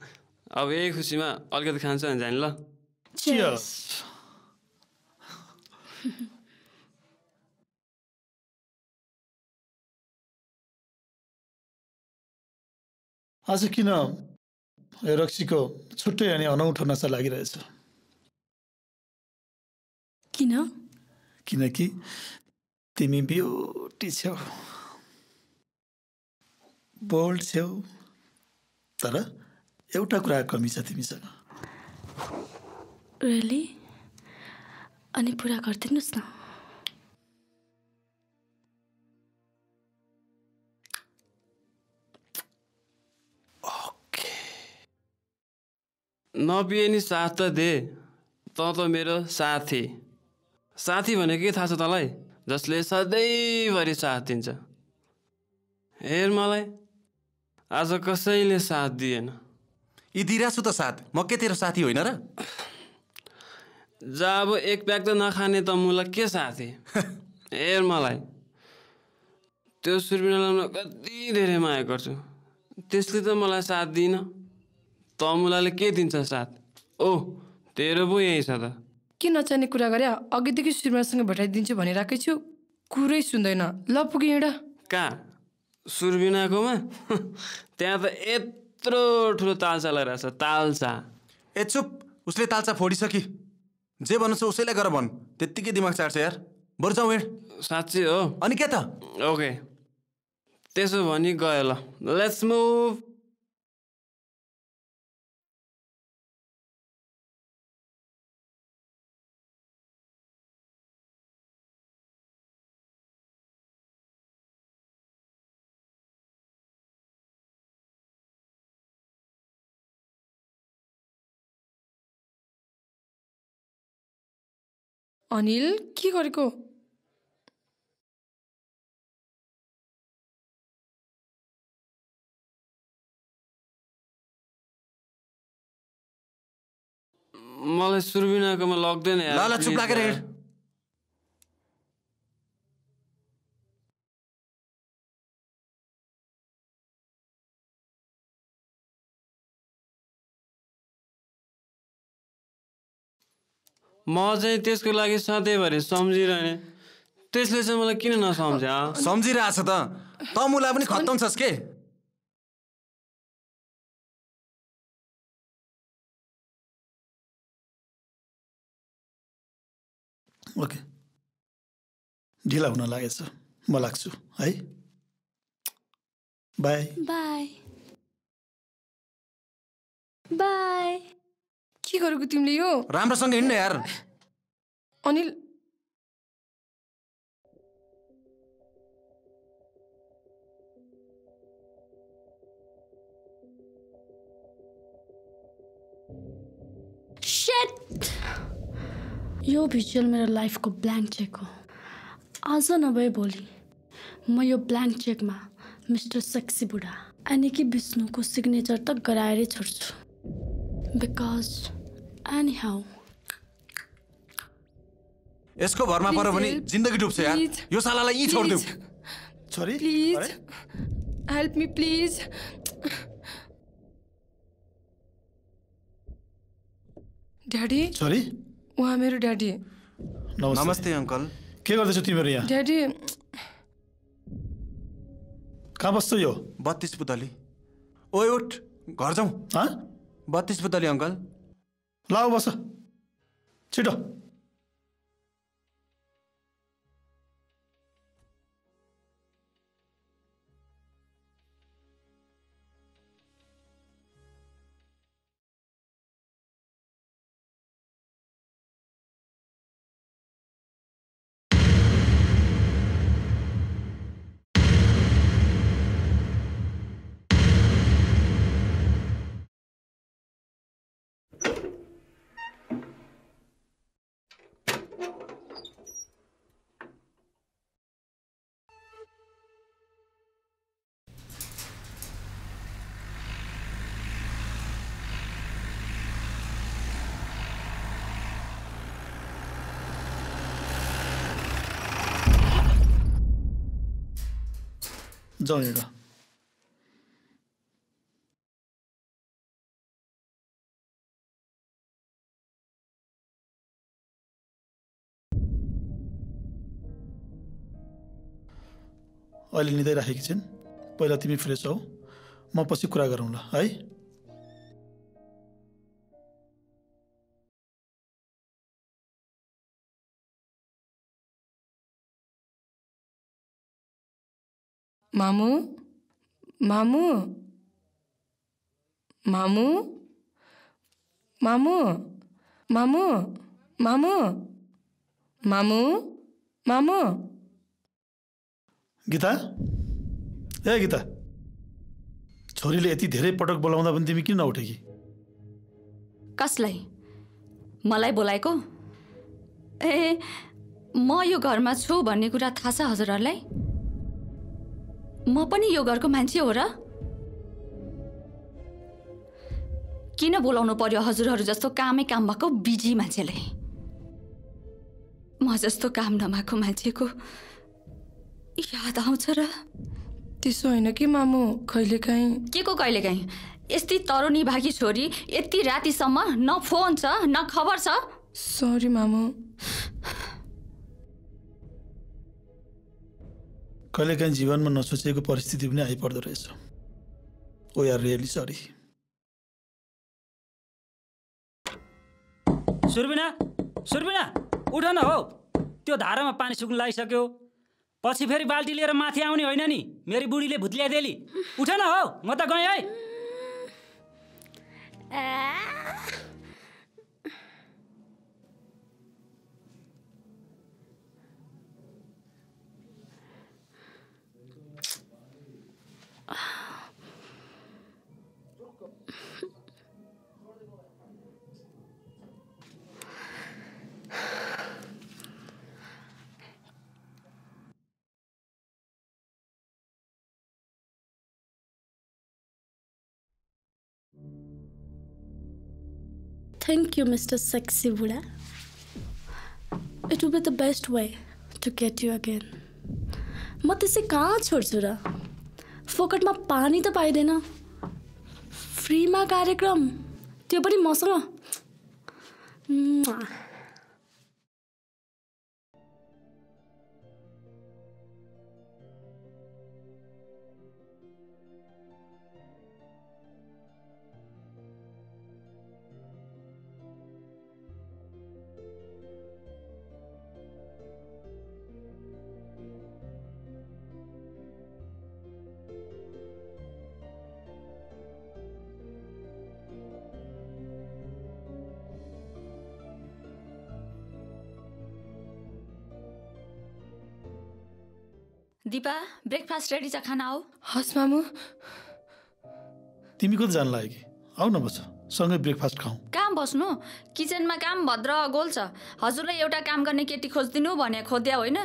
अब यही खुसीमा अलिकति खान्छ भने जाने ल.
आज किन यो रक्सीको छुट्टै अनि अनौठो नसा लागिरहेछ?
किन?
किनकि तिमी ब्युटी छेउ। बोल्ड छेउ। तर एउटा कुरा कमी छ तिमीसँग।
रियली अनि पुरा गरिदिनुहोस् न।
नपिए नि साथ त दे त त मेरो साथी। साथी भनेको के थाहा छ तँलाई? जसले सधैँभरि साथ दिन्छ। हेर मलाई। आज कसैले साथ दिएन।
यी दिइरहेको छु त साथ। म के तेरो साथी होइन र?
जा अब एक प्याक त नखाने त मुला के साथी? हेर मलाई। त्यो सुर्बिनालाई म कति धेरै माया गर्छु। त्यसले त मलाई साथ दिइन। त मुलाले के दिन्छ साथ? ओ तेरो पो यही छ त।
के नचाहिने कुरा गरे अघिदेखि सुर्मासँग भेटाइदिन्छु भनिरहेकै छु। कुरै सुन्दैन। ल पुग्यो एउटा
कहाँ? सुर्बिनाकोमा त्यहाँ त यत्रो ठुलो तालसा लगाइरहेछ तालसा।
ए चुप! उसले तालचा फोडिसकि जे भन्नु छ उसैलाई गर भन्। त्यत्तिकै दिमाग चाड्छ यार। बरु जाउँ हेड।
साँच्चै हो।
अनि के त?
ओके। त्यसो भनी गयो ल। लेट्स मुभ
अनिल के गरेको
मलाई सुर्बिनाकोमा लग्दैन यार
ल ल चुप लागेर। हिँड
म चाहिँ त्यसको लागि सधैँभरि सम्झिरहने। त्यसले चाहिँ मलाई किन नसम्झ्या
सम्झिरहेछ त। त मुला पनि खत्तम छस् के?
ओके। ढिला हुन लागेछ। म लाग्छु। है? बाई।
बाई। बाई।
के गरेको तिमीले यो?
राम्रोसँग हिँड्न यार।
अनिल
सेट यो भिजुअल मेरो लाइफको ब्ल्याङ्क चेक हो। आज नभए भोलि म यो ब्ल्याङ्क चेकमा मिस्टर सेक्सी बुढा अनि कि विष्णुको सिग्नेचर त गराएरै छोड्छु। बिकज हाउ
यसको भरमा पऱ्यो भने जिन्दगी डुब्छ यार। यो सालालाई यहीँ छोडिदेऊ.
छोरी
please help me please daddy
छोरी
उहाँ मेरो ड्याडी
नमस्ते
अङ्कल
के गर्दैछौ तिमीहरू यहाँ
ड्याडी
कहाँ बस्छौ यो
बत्तिस पुतली। ओए उठ। घर जाउँ। बत्तिस पुतली अङ्कल
ल आऊ बस छिटो 造一个。अहिले निदाइराखेकी छिन् पहिला तिमी फ्रेस हौ म पछि कुरा गरौँला है
मामु मामु मामु मामु मामु मामु मामु मामु
गीता ए गीता छोरीले यति धेरै पटक बोलाउँदा पनि तिमी किन नउठेकी
कसलाई मलाई बोलाएको ए म यो घरमा छु भन्ने कुरा थाहा छ हजुरहरूलाई म पनि यो घरको मान्छे हो र? किन बोलाउनु पर्यो हजुरहरू जस्तो कामै काम भएको बिजी मान्छेलाई म जस्तो काम नभएको मान्छेको याद आउँछ र।
त्यसो होइन कि मामु कहिलेकाहीँ?
के को कहिलेकाहीँ? यति तरुणी भागी छोरी यति रातिसम्म न फोन छ न खबर छ।
सरी मामु।
कहिलेकाहीँ जीवनमा नसोचेको परिस्थिति पनि आइपर्दो रहेछ। ओ यार रियली सरी
सुर्बिना सुर्बिना उठ न हो। त्यो धारामा पानी सुक्नु लागिसक्यो। पछि फेरि बाल्टी लिएर माथि आउने होइन नि। मेरी बुढीले भुत्ल्याइदेली। उठ न हो म त गएँ है।
Thank you, Mr. Sexy Buddha. It will be the best way to get you again. म त्यसै कहाँ छोड्छु र फोकटमा पानी त पाइँदैन फ्रीमा कार्यक्रम त्यो पनि मसँग
दिपा ब्रेकफास्ट रेडी छ खाना हो
हस् मामु।
तिमी कति जान लाग्यो कि? आऊ न बस सँगै ब्रेकफास्ट खाउँ।
कहाँ बस्नु? किचनमा काम भद्र गोल छ। हजुरलाई एउटा काम गर्ने केटी खोजिदिनु भने खोज्या होइन।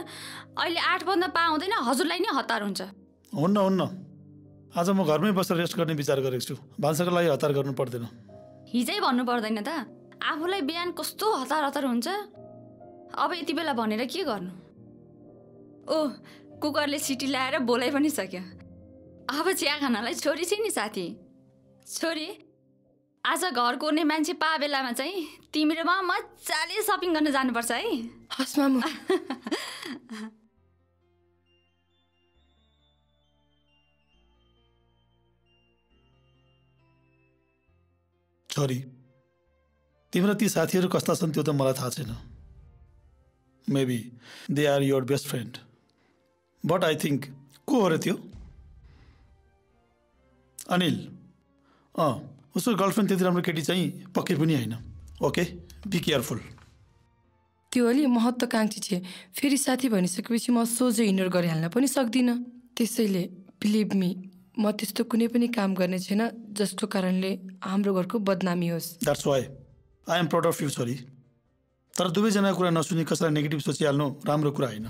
अहिले आठ बज्न पाउँदैन हजुरलाई नै हतार हुन्छ।
हुन्न हुन्न। आज म घरमै बसेर रेस्ट गर्ने विचार गरेको छु। भान्साको लागि हतार गर्नु पर्दैन।
हिजै भन्नु पर्दैन त। आफूलाई बिहान कस्तो हतार हतार हुन्छ? अब यति बेला भनेर के गर्नु? ओ कुकरले सिटी ल्याएर बोलाइ पनि सक्यो। अब चिया खानालाई छोरी छ नि साथी। छोरी आज घर कोर्ने मान्छे पा बेलामा चाहिँ तिमीहरूमा मजाले सपिङ गर्न जानुपर्छ है।
हस् मामु।
छोरी तिम्रो ती साथीहरू कस्ता छन् त्यो त मलाई थाहा छैन। Maybe they are your best friend but I think को हो र त्यो अनिल अँ उसको गर्लफ्रेन्ड त्यति राम्रो केटी चाहिँ पक्कै पनि होइन। ओके बी केयरफुल
त्यो अलि महत्त्वकाङ्क्षी थिए फेरि साथी भनिसकेपछि म सोझो इग्नोर गरिहाल्न पनि सक्दिनँ। त्यसैले बिलिभ मी म त्यस्तो कुनै पनि काम गर्ने छैन जसको कारणले हाम्रो घरको बदनामी होस्।
That's why I am proud of you छोरी तर दुवैजनाको कुरा नसुनी कसैलाई नेगेटिभ सोचिहाल्नु राम्रो कुरा होइन।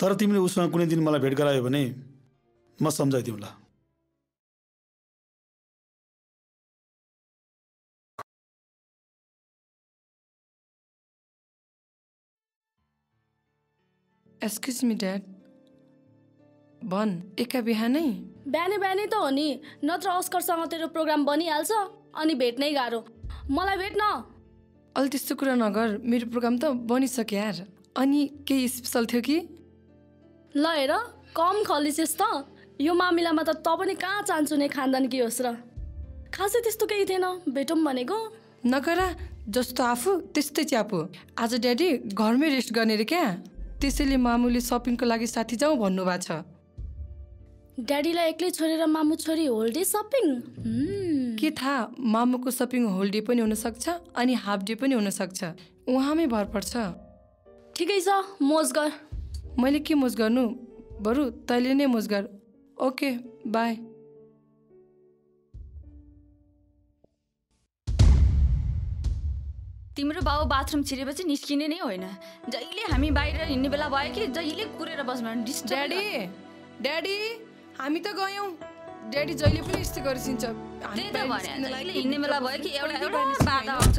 तर तिमीले उसँग कुनै दिन मलाई भेट गरायो भने म सम्झाइदिउँला।
एक्सक्युज मी ड्याड भन एका बिहानै?
बिहानै बिहानै त हो नि। नत्र अस्करसँग तेरो प्रोग्राम बनिहाल्छ अनि भेट्नै गाह्रो। मलाई भेट्न
अलि त्यस्तो कुरा नगर मेरो प्रोग्राम त बनिसक्यो यार। अनि केही स्पेसल थियो कि?
ल हेर कम खलिसेस् त। यो मामिलामा त त पनि कहाँ चाहन्छु नै खानदान के होस् र? खासै त्यस्तो केही थिएन भेटौँ भनेको।
नकरा जस्तो आफू त्यस्तै च्यापु आज ड्याडी घरमै रेस्ट गर्ने रे क्या? त्यसैले मामुले सपिङको लागि साथी जाउँ भन्नुभएको छ।
ड्याडीलाई एक्लै छोडेर मामु छोरी होल डे सपिङ
के थाहा मामुको सपिङ होल डे पनि हुनसक्छ अनि हाफ डे पनि हुनसक्छ। उहाँमै भर पर्छ।
ठिकै छ मोज गर।
मैले के मोज गर्नु? बरु तैँले नै मोज गर। ओके बाई
तिम्रो बाउ बाथरुम छिरेपछि निस्किने नै होइन। जहिले हामी बाहिर हिँड्ने बेला भयो कि जहिले कुरेर बस्नु
ड्याडी ड्याडी हामी त गयौँ। ड्याडी जहिले पनि यस्तो गरिसिन्छ
हिँड्ने बेला भयो कि एउटा एउटा बाधा? आउँछ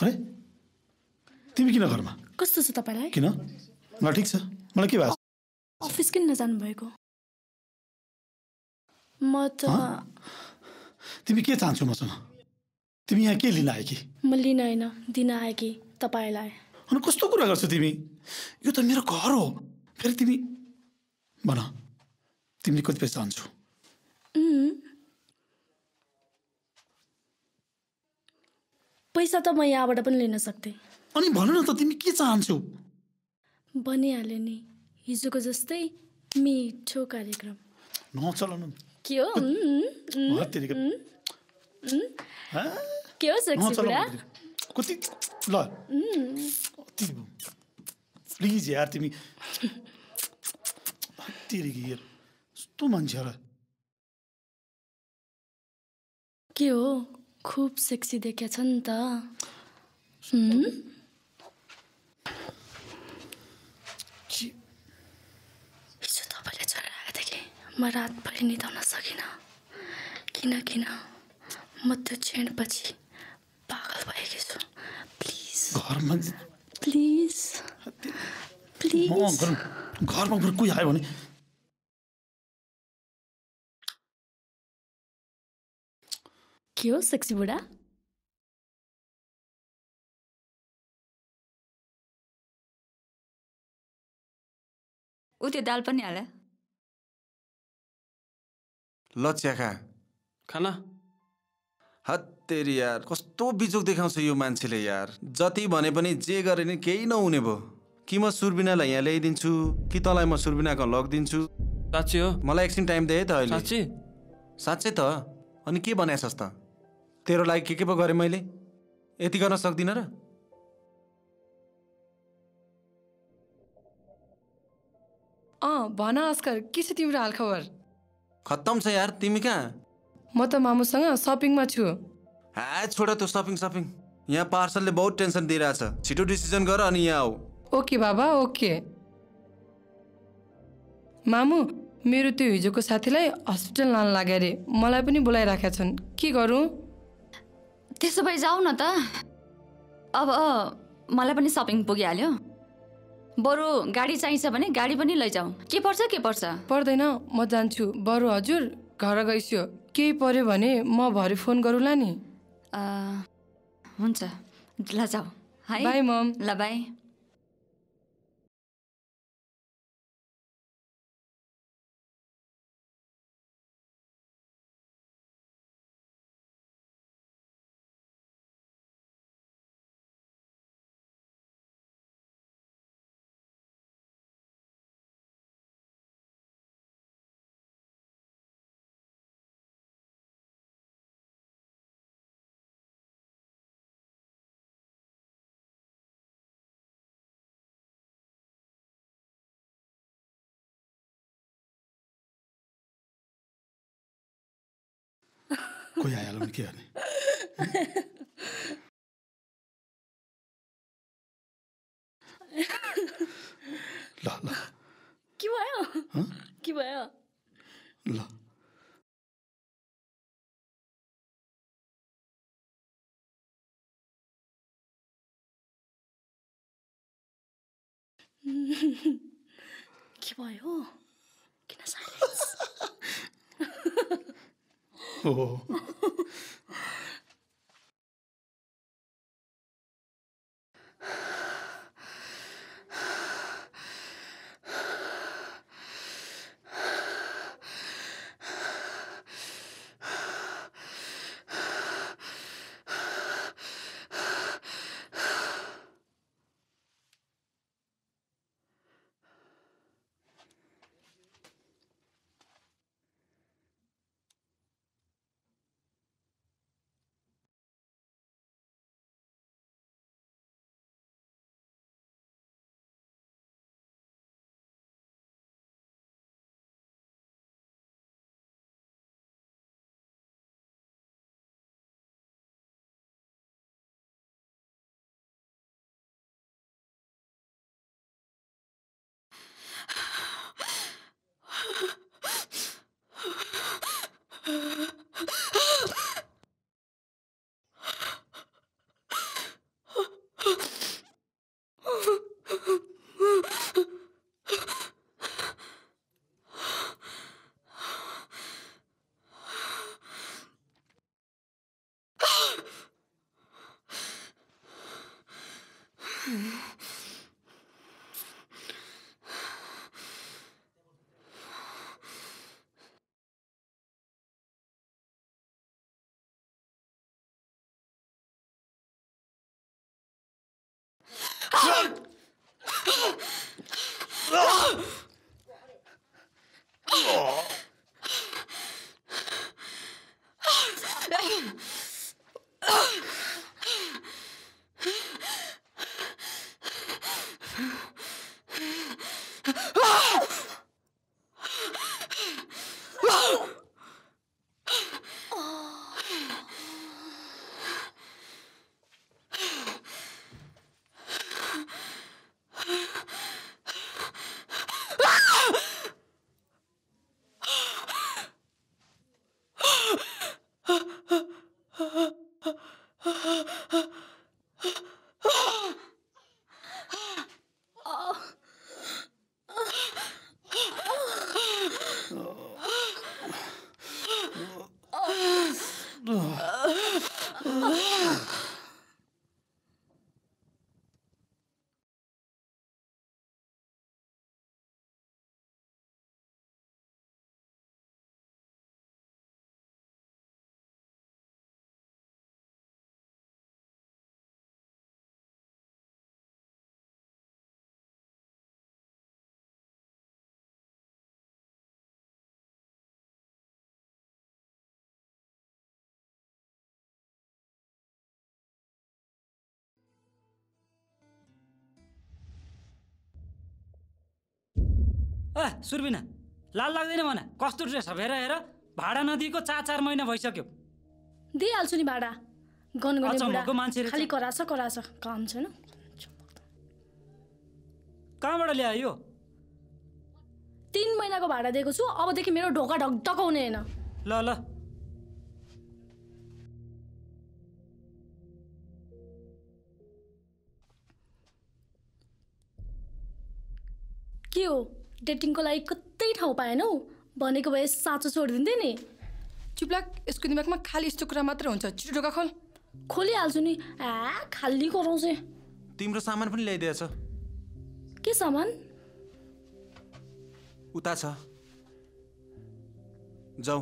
अरे तिमी किन घरमा?
कस्तो छ तपाईँलाई?
किन? मलाई ठिक छ। मलाई के भएको?
अफिस किन नजानु भएको म त
तिमी के चाहन्छौ मसँग? तिमी यहाँ के लिन आयो कि?
म लिन होइन दिन आएँ कि तपाईँलाई।
अनि कस्तो कुरा गर्छौ तिमी? यो त मेरो घर हो। फेरि तिमी भन। तिमीले कति पैसा चाहन्छौ
पैसा त म यहाँबाट पनि लिन सक्थेँ।
अनि भन न त तिमी के चाहन्छौ?
बनिहाल्यो नि हिजोको जस्तै मिठो कार्यक्रम।
नचल न
के हो? के हो सेक्सी बुढा
कति ल। प्लिज यार तिमी। हत्तेरीको यार। कस्तो मान्छे होला।
के हो? खुब सेक्सी देखेछ नि त। हिजो तपाईँले छोडेर आएदेखि म रातभरि निदाउन सकिनँ। किन किन? म त्यो क्षणपछि पागल भएकी छु। प्लिज।
घरमा
प्लिज। प्लिज।
घरमा कोही आयो भने
के हो सेक्सी बुढा
ऊ त्यो दाल पनि हाल
ल चिया खा
खाना
हत्तेरी यार कस्तो बिजोक देखाउँछ यो मान्छेले यार। जति भने पनि जे गरे नि केही नहुने भयो। कि म सुरबिनालाई यहाँ ल्याइदिन्छु कि तँलाई म सुरबिनाको लगिदिन्छु
साँच्ची हो।
मलाई एकछिन टाइम दे है त अहिले।
साँच्ची?
साँच्चै त। अनि के बनाएछस् त? तेरो लागि के के पो गरेँ मैले? यति गर्न सक्दिनँ र।
अँ भन अस्कर के छ तिम्रो हालखबर
खत्तम छ यार तिमी कहाँ?
म त मामुसँग सपिङमा छु।
हा छोड त्यो सपिङ सपिङ। यहाँ पार्सलले बहुत टेन्सन दिइरहेछ। छिटो डिसिजन गर अनि यहाँ आऊ।
ओके बाबा ओके। मामु मेरो त्यो हिजोको साथीलाई हस्पिटल लान लाग्यो अरे मलाई पनि बोलाइराखेका छन्। के गरौँ?
त्यसो भए जाऊ न त। अब मलाई पनि सपिङ पुगिहाल्यो। बरु गाडी चाहिन्छ भने गाडी पनि लैजाऊ। के पर्छ के पर्छ?
पर्दैन म जान्छु। बरु हजुर घर गइस्यो। केही पर्यो भने म भरे फोन गरौँला नि।
हुन्छ। ल जाऊ। है?
Bye mom.
ल बाई।
कोही आइहाल्यो भने के गर्ने ल ल
के भयो
हँ?
के भयो
ल
के भयो किन साइलेन्स
ハハハハ。
ए सुर्बिना लाल लाग्दैन भन कस्तो ड्रेस हेर हेर। भाडा नदिएको चार चार महिना भइसक्यो।
दिइहाल्छु नि भाडा। गन गर्ने
अचम्मको
बुढा।
मान्छे।
खालि कराछ कराछ काम छैन।
कहाँबाट ल्यायो?
तिन महिनाको भाडा दिएको छु। अबदेखि मेरो ढोका ढकढकाउने होइन।
ल ल।
के हो? डेटिङको लागि कतै ठाउँ पाएनौ भनेको भए साँचो छोडिदिन्थेँ नि।
चुप्लाक यसको दिमागमा खालि यस्तो कुरा मात्र हुन्छ। छिटो ढोका खोल।
खोलिहाल्छु नि। आ खाली गराउँछ
तिम्रो सामान पनि ल्याइदिएछ।
के सामान?
उता छ। जाऊ।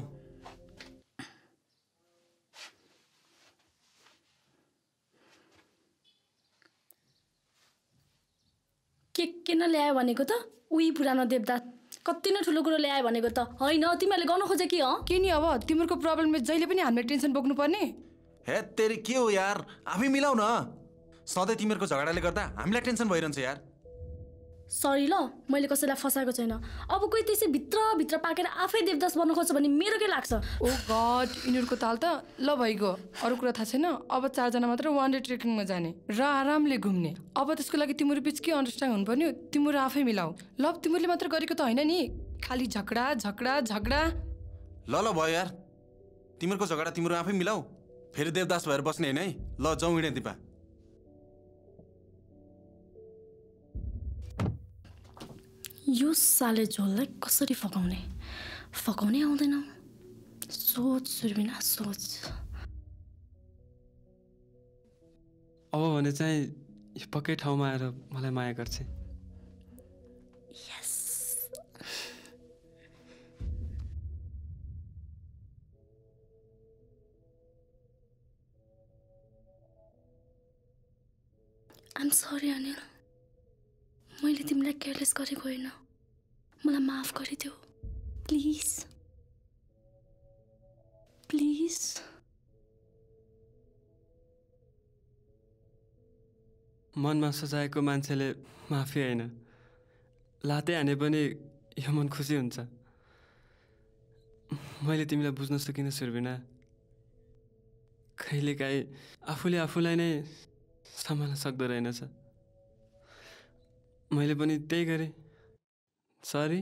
के के न ल्यायो भनेको त? उही पुरानो देवदास कति नै ठुलो कुरो ल्यायो भनेको त होइन। तिमीहरूले गर्नु खोजे कि हँ?
के नि अब? तिमीहरूको प्रब्लमले जहिले पनि हामीले टेन्सन बोक्नु पर्ने।
हे तेरि के हो यार? आफै मिलाउ न। सधैँ तिमीहरूको झगडाले गर्दा हामीलाई टेन्सन भइरहन्छ यार।
सरी ल मैले कसैलाई फसाएको छैन। अब कोही त्यसै भित्रभित्र पाकेर आफै देवदास बन्न खोज्छ भने मेरो के लाग्छ?
ओ गड यिनीहरूको ताल त ल भइगयो। अरू कुरा थाहा छैन? अब चारजना मात्र वान डे ट्रेकिङमा जाने र आरामले घुम्ने। अब त्यसको लागि तिमीहरू बिच के अन्डरस्ट्यान्ड हुनुपर्ने हो? तिमीहरू आफै मिलाऊ। ल तिमीहरूले मात्र गरेको त होइन नि। खालि झगडा झगडा झगडा।
ल ल भयो यार। तिमीहरूको झगडा तिमीहरू आफै मिलाऊ। फेरि देवदास भएर बस्ने होइन है? ल जाउँ हिँडे दिपा
यो साले झोललाई कसरी फकाउने? फकाउनै आउँदैन। सोच सुरबिना सोच।
अब भने चाहिँ यो पक्कै ठाउँमा आएर मलाई माया गर्छ।
आइम सरी अनिल मैले तिमीलाई केयरलेस गरेको होइन। मलाई माफ गरिदेऊ। प्लिज। प्लिज।
मनमा सजाएको मान्छेले माफी होइन। लाते हाने पनि यो मन खुसी हुन्छ। मैले तिमीलाई बुझ्न सकिनँ सुर्बिना कहिलेकाहीँ आफूले आफूलाई नै सम्हाल्न सक्दो रहेनछ। मैले पनि त्यही गरेँ। सरी।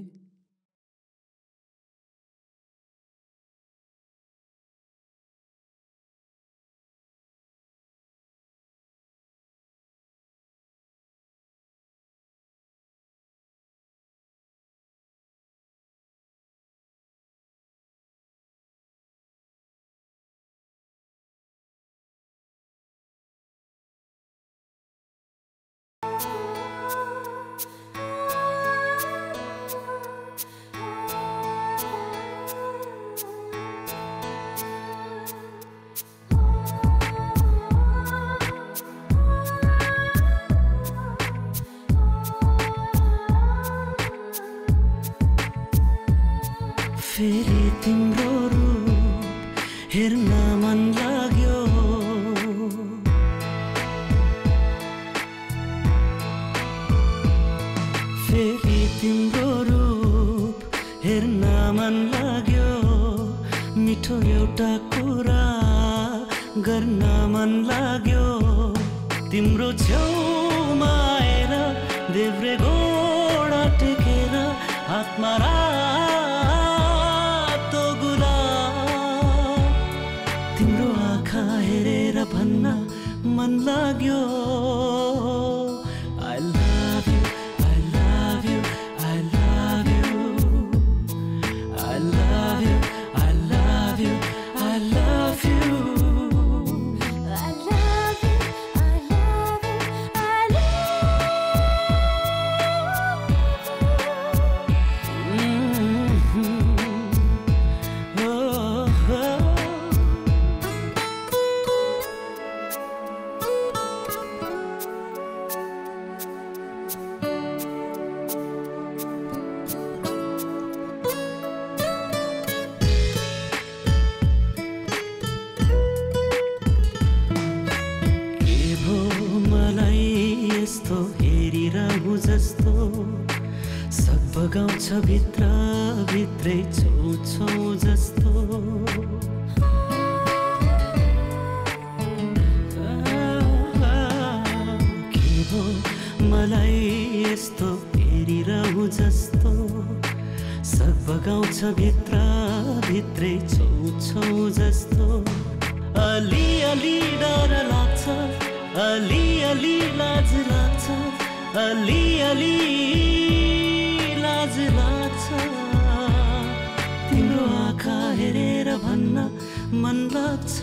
न्दछ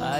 अ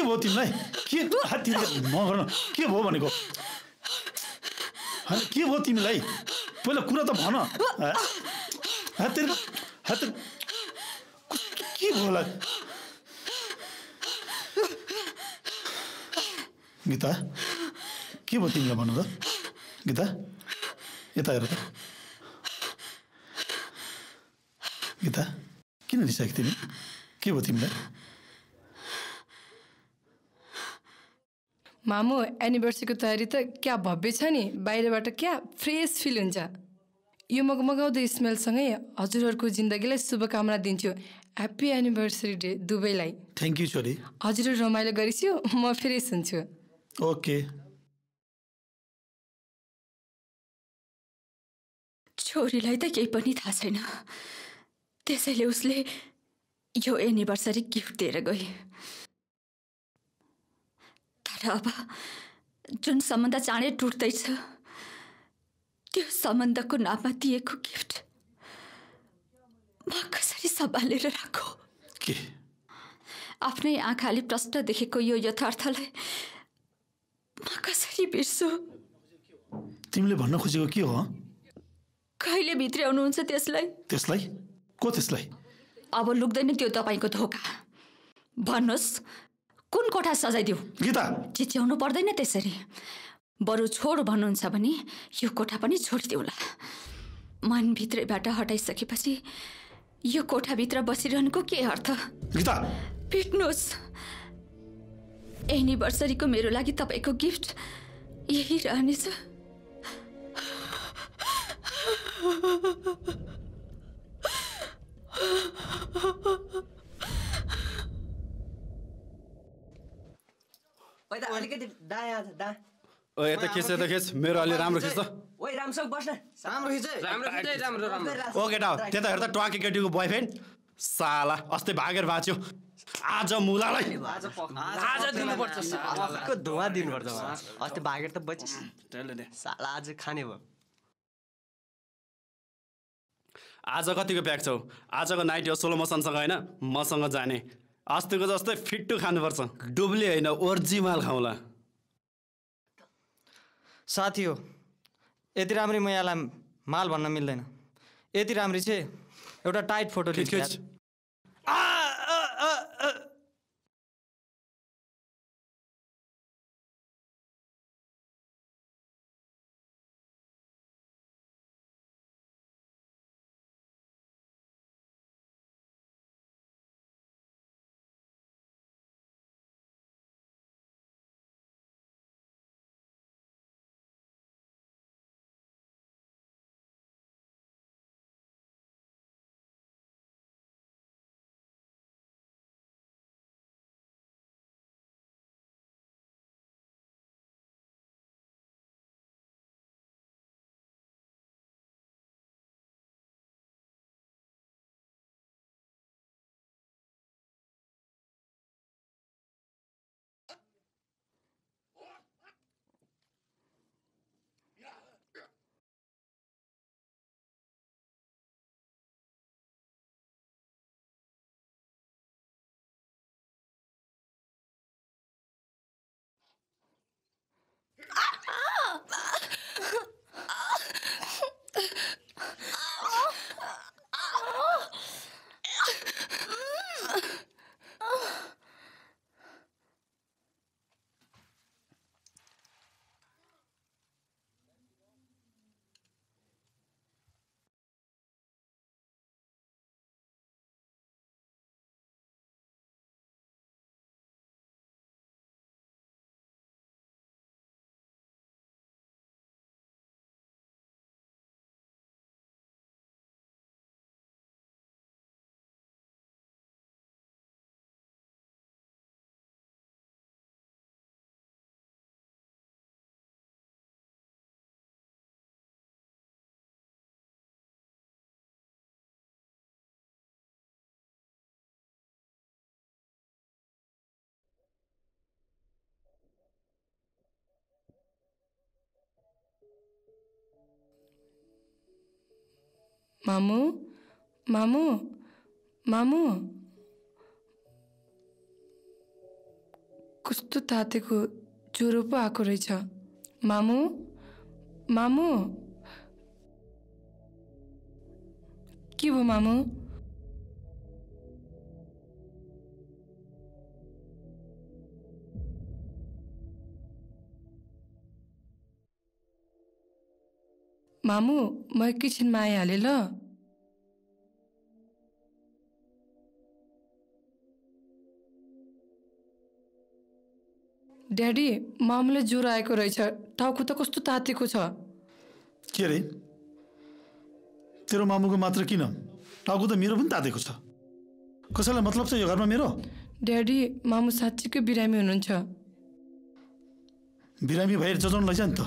के
भयो तिमीलाई? के तिमीले नगर्नु के भयो भनेको? के भयो तिमीलाई? पहिला कुरा त भन। के भयो होला? गीता के भयो तिमीलाई भन्नु त? गीता यता हेर त। गीता किन रिसाएको तिमी? के भयो तिमीलाई?
मामु एनिभर्सरीको तयारी त क्या भव्य छ नि? बाहिरबाट क्या फ्रेस फिल हुन्छ। यो मगमगाउँदो स्मेलसँगै हजुरहरूको जिन्दगीलाई शुभकामना दिन्छु। ह्याप्पी एनिभर्सरी डे दुवैलाई
थ्याङ्क यू छोरी
हजुरहरू रमाइलो गरिस्यो म फ्रेस हुन्छु।
ओके
छोरीलाई त केही पनि थाहा छैन। त्यसैले उसले यो एनिभर्सरी गिफ्ट दिएर गए अब जुन सम्बन्ध चाँडै टुट्दैछ त्यो सम्बन्धको नाममा दिएको गिफ्ट। म कसरी सम्हालेर राखो?
के?
आफ्नै आँखाले प्रष्ट देखेको यो यथार्थलाई म कसरी बिर्सु?
तिमीले भन्न खोजेको के हो?
कहिले भित्र्याउनुहुन्छ त्यसलाई?
त्यसलाई? को त्यसलाई?
अब लुक्दैन त्यो तपाईँको धोका। भन्नुहोस्। कुन कोठा सजाइदिऊ
गीता।
चिच्याउनु पर्दैन त्यसरी। बरु छोड भन्नुहुन्छ भने यो कोठा पनि छोडिदेऊला मनभित्रैबाट हटाइसकेपछि यो कोठाभित्र बसिरहनुको के अर्थ?
गीता।
पिट्नुहोस् एनिभर्सरीको मेरो लागि तपाईँको गिफ्ट यही रहनेछ।
ओइ दा अलिकति दायाँ दा
ओ यता खिच यता खिच मेरो अलि राम्रो खिच त
ओइ रामसँग बस्न
राम्रो खिच है।
राम्रो खिच है, राम्रो राम्रो
ओ केटा हो त्यता हेर त ट्वाकी केटीको बोयफ्रेन्ड साला अस्ति भागेर बाँच्यो आज मुलालाई
आज दिनुपर्छ धुवा दिनुपर्छ। अस्ति भागेर त बचिस साला आज खाने भयो
आज कतिको प्याक छौ आजको नाइट हो सोलो मसनसँग होइन मसँग जाने अस्तिको जस्तै फिट्टु खानुपर्छ। डुब्ली होइन ओर्जी माल खाउँला।
साथी हो यति राम्री म यहाँलाई माल भन्न मिल्दैन। यति राम्री चाहिँ एउटा टाइट फोटो
मामु मामु मामु कस्तो तातेको ज्वरो पो आएको रहेछ? मामु? मामु? के भयो मामु? मामु म एकैछिनमा आइहालेँ ल। ड्याडी मामुलाई ज्वरो आएको रहेछ। टाउको त कस्तो तातेको छ?
के रे तेरो मामुको मात्र किन? टाउको त मेरो पनि तातेको छ। कसैलाई मतलब छ यो घरमा मेरो?
ड्याडी मामु साँच्चीकै बिरामी हुनुहुन्छ।
बिरामी भएर जजाउनु लैजा नि त।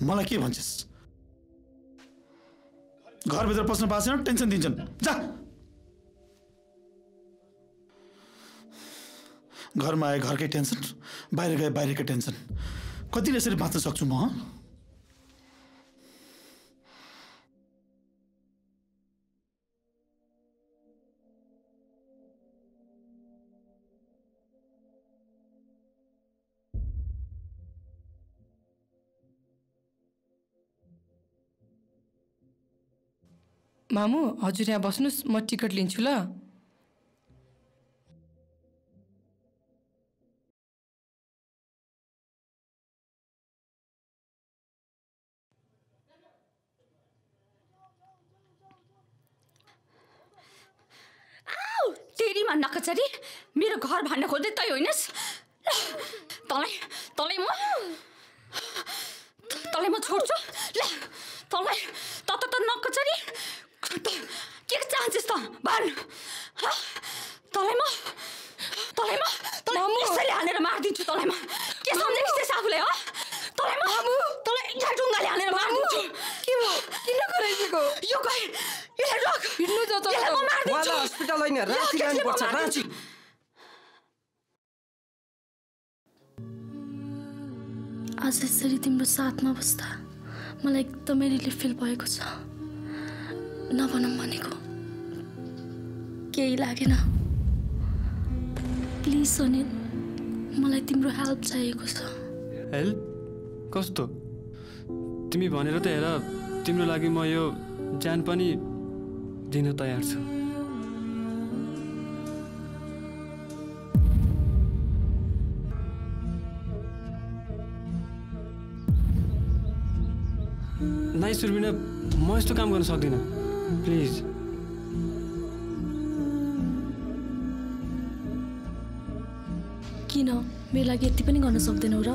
मलाई के भन्छस्? घरभित्र पस्न पाएको छैन टेन्सन दिन्छन्। जा। घरमा आए घरकै टेन्सन बाहिर गए बाहिरकै टेन्सन। कति यसरी बाँच्न सक्छु म
मामु हजुर यहाँ बस्नुहोस् म टिकट लिन्छु ल।
तेरीमा नकचरी मेरो घर भन्न खोज्दै तै होइनस्। तँलाई तँलाई म तँलाई म छोड्छु? ल तँलाई त त नकचरी त- के चाहन्छस् त भन्? तँलाई म तँलाई म तँलाई यसैले हानेर मारिदिन्छु तँलाई म के सम्झेको थिएछ आफूलाई हो तँलाई म तँलाई हानेर मार्दिन्छु
के भयो किन कराइदिएको
यो गए यसलाई रक
हिँड्नु त
यसलाई म मार्दिन्छु
उहाँलाई हस्पिटल होइन
यो
राँची
केटीलाई म
लानुपर्छ
मार्दिन्छु।
राँची
आज यसरी तिम्रो साथमा बस्दा मलाई एकदमै रिलिफ फिल भएको छ नभनौँ भनेको केही लागेन। प्लिज सुनिल मलाई तिम्रो हेल्प चाहिएको छ।
हेल्प? कस्तो? तिमी भनेर त हेर तिम्रो लागि म यो ज्यान पनि दिन तयार छु। नाइ सुरबिना म यस्तो काम गर्न सक्दिनँ। प्लिज
किन? मेरो लागि यति पनि गर्न सक्दैनौ र?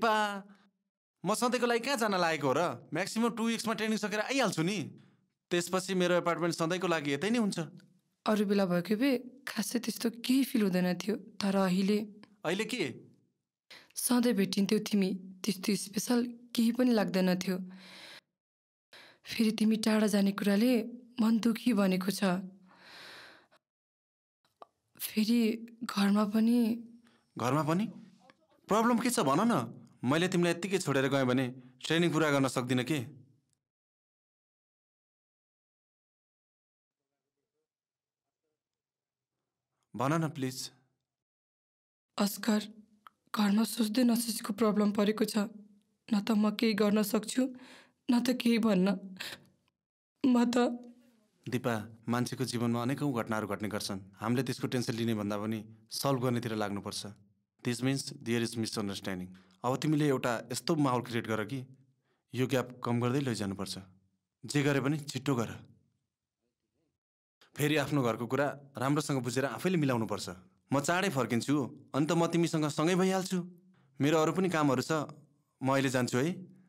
दिपा म सधैँको लागि कहाँ जान लागेको हो र? म्याक्सिमम् टु विक्समा ट्रेनिङ सकेर आइहाल्छु नि। त्यसपछि मेरो एपार्टमेन्ट सधैँको लागि यतै नै हुन्छ।
अरू बेला भएको भए खासै त्यस्तो केही फिल हुँदैन थियो। तर अहिले
अहिले के?
सधैँ भेटिन्थ्यौ तिमी। त्यस्तो स्पेसल केही पनि लाग्दैन थियो। फेरि तिमी टाढा जाने कुराले मन दुखी बनेको छ। फेरि घरमा पनि
घरमा पनि? प्रब्लम के छ? भन न। मैले तिमीलाई यत्तिकै छोडेर गएँ भने ट्रेनिङ पुरा गर्न सक्दिनँ के? भन न प्लिज।
अस्कर घरमा सोच्दै नसोचेको प्रब्लम परेको छ। न त म केही गर्न सक्छु न त केही भन्न। म त
दिपा मान्छेको जीवनमा अनेकौँ घटनाहरू घट्ने गर्छन्। हामीले त्यसको टेन्सन लिने भन्दा पनि सल्भ गर्नेतिर लाग्नुपर्छ। This means there is misunderstanding अब तिमीले एउटा यस्तो माहौल क्रिएट गर कि यो ग्याप कम गर्दै लैजानुपर्छ। जे गरे पनि छिट्टो गर। फेरि आफ्नो घरको कुरा राम्रोसँग बुझेर आफैले मिलाउनुपर्छ। म चाँडै फर्किन्छु अनि त म तिमीसँग सँगै भइहाल्छु। मेरो अरू पनि कामहरू छ। म अहिले जान्छु है।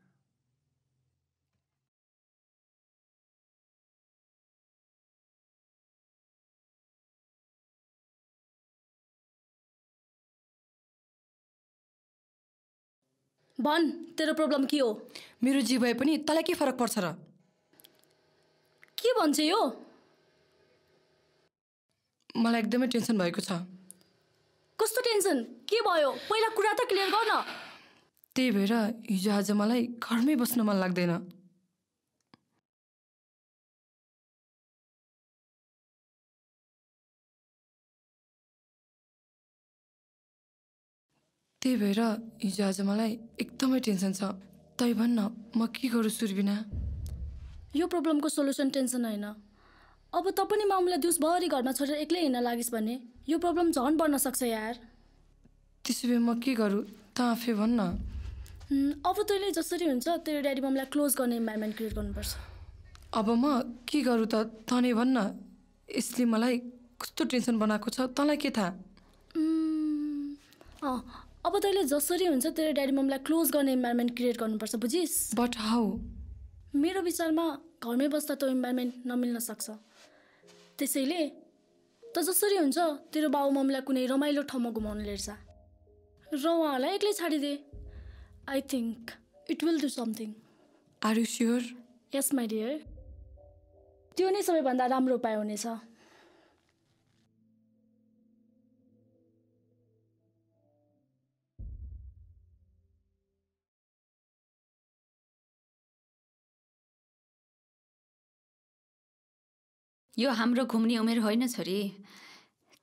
भन तेरो प्रब्लम के हो?
मेरो जी भए पनि तँलाई के फरक पर्छ र?
के भन्छ यो?
मलाई एकदमै टेन्सन भएको छ।
कस्तो टेन्सन? के भयो? पहिला कुरा त क्लियर गर न
त्यही भएर हिजो आज मलाई घरमै बस्न मन लाग्दैन। त्यही भएर हिजो आज मलाई एकदमै टेन्सन छ। तै भन्न म के गरौँ सुरबिना
यो प्रब्लमको सोल्युसन टेन्सन होइन। अब त पनि मामुलाई दिउँसभरि घरमा छोडेर एक्लै हिँड्न लागिस् भने यो प्रब्लम झन् बढ्न सक्छ यार।
त्यसो भए म के गरौँ? त आफै भन्न।
अब तैँले जसरी हुन्छ तेरो ड्याडी मम्मीलाई क्लोज गर्ने इन्भाइरोमेन्ट क्रिएट गर्नुपर्छ।
अब म के गरौँ त? तँ नै भन्न। यसले मलाई कस्तो टेन्सन बनाएको छ? तँलाई के थाहा?
अँ अब तैँले जसरी हुन्छ तेरो ड्याडी मम्मीलाई क्लोज गर्ने इन्भाइरोमेन्ट क्रिएट गर्नुपर्छ बुझिस्?
बट हाउ
मेरो विचारमा घरमै बस्दा त्यो इन्भाइरोमेन्ट नमिल्न सक्छ। त्यसैले त जसरी हुन्छ तेरो बाउ मम्मीलाई कुनै रमाइलो ठाउँमा घुमाउनु लिएर जा र उहाँहरूलाई एक्लै छाडिदे। I think it will do something
are you sure
yes my dear त्यो नै सबैभन्दा राम्रो उपाय हुनेछ।
यो हाम्रो घुम्ने उमेर होइन छोरी।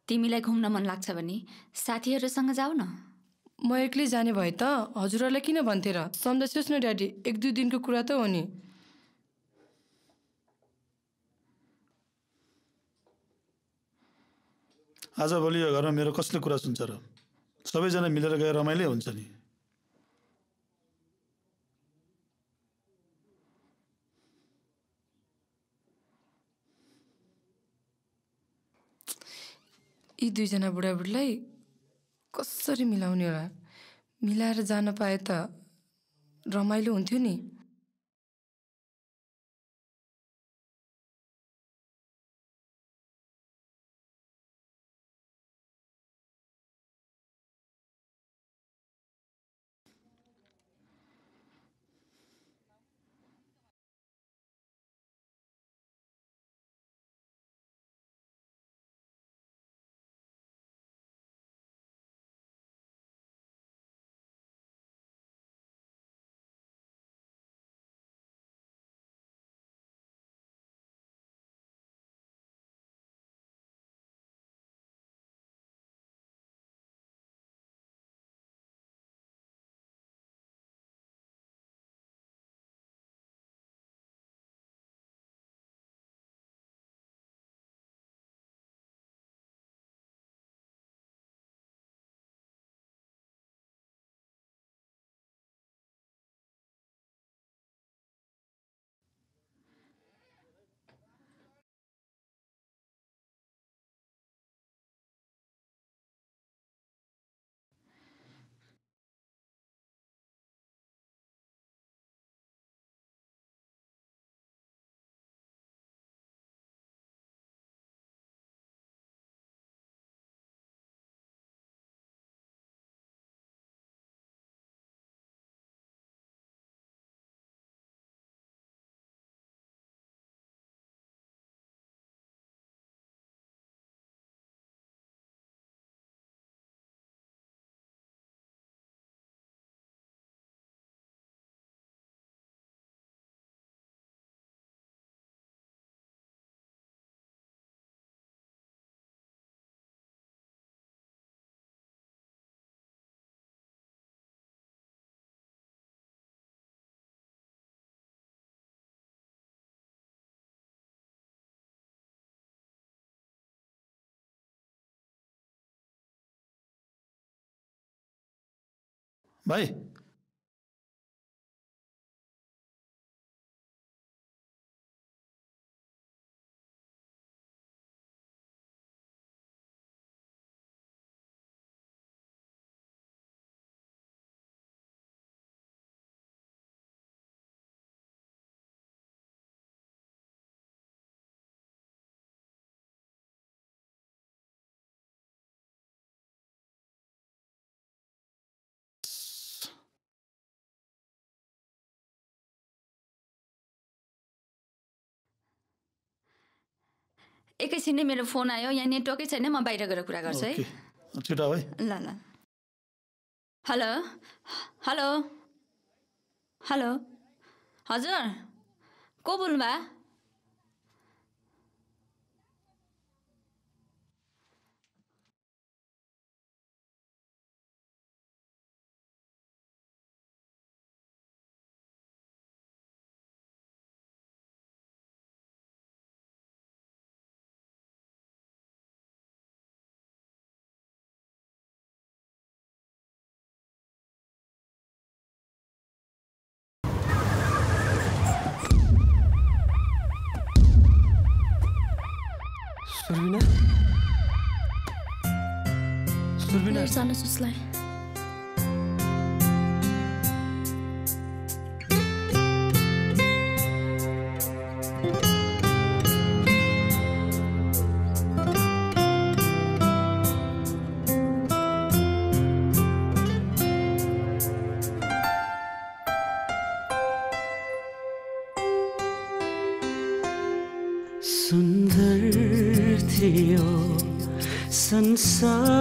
तिमीलाई घुम्न मन लाग्छ भने साथीहरूसँग जाऊ न।
म एक्लै जाने भए त हजुरहरूलाई किन भन्थे र? सम्झाइनुहोस् न ड्याडी एक दुई दिनको कुरा त हो नि।
आजभोलि यो घरमा मेरो कसले कुरा सुन्छ र? सबैजना मिलेर गएर रमाइलो हुन्छ नि।
यी दुईजना बुढाबुढीलाई कसरी मिलाउने होला? मिलाएर जान पाए त रमाइलो हुन्थ्यो नि।
भाइ
एकैछिन नै मेरो फोन आयो यहाँ नेटवर्कै छैन म बाहिर गएर कुरा गर्छु है।
ओके। छिटो है।
ल ल। Hello hello hello. हजुर को बोल्नुभयो?
सुर्बिना
लिएर जानुहोस् उसलाई
सुन्दर थियो संसार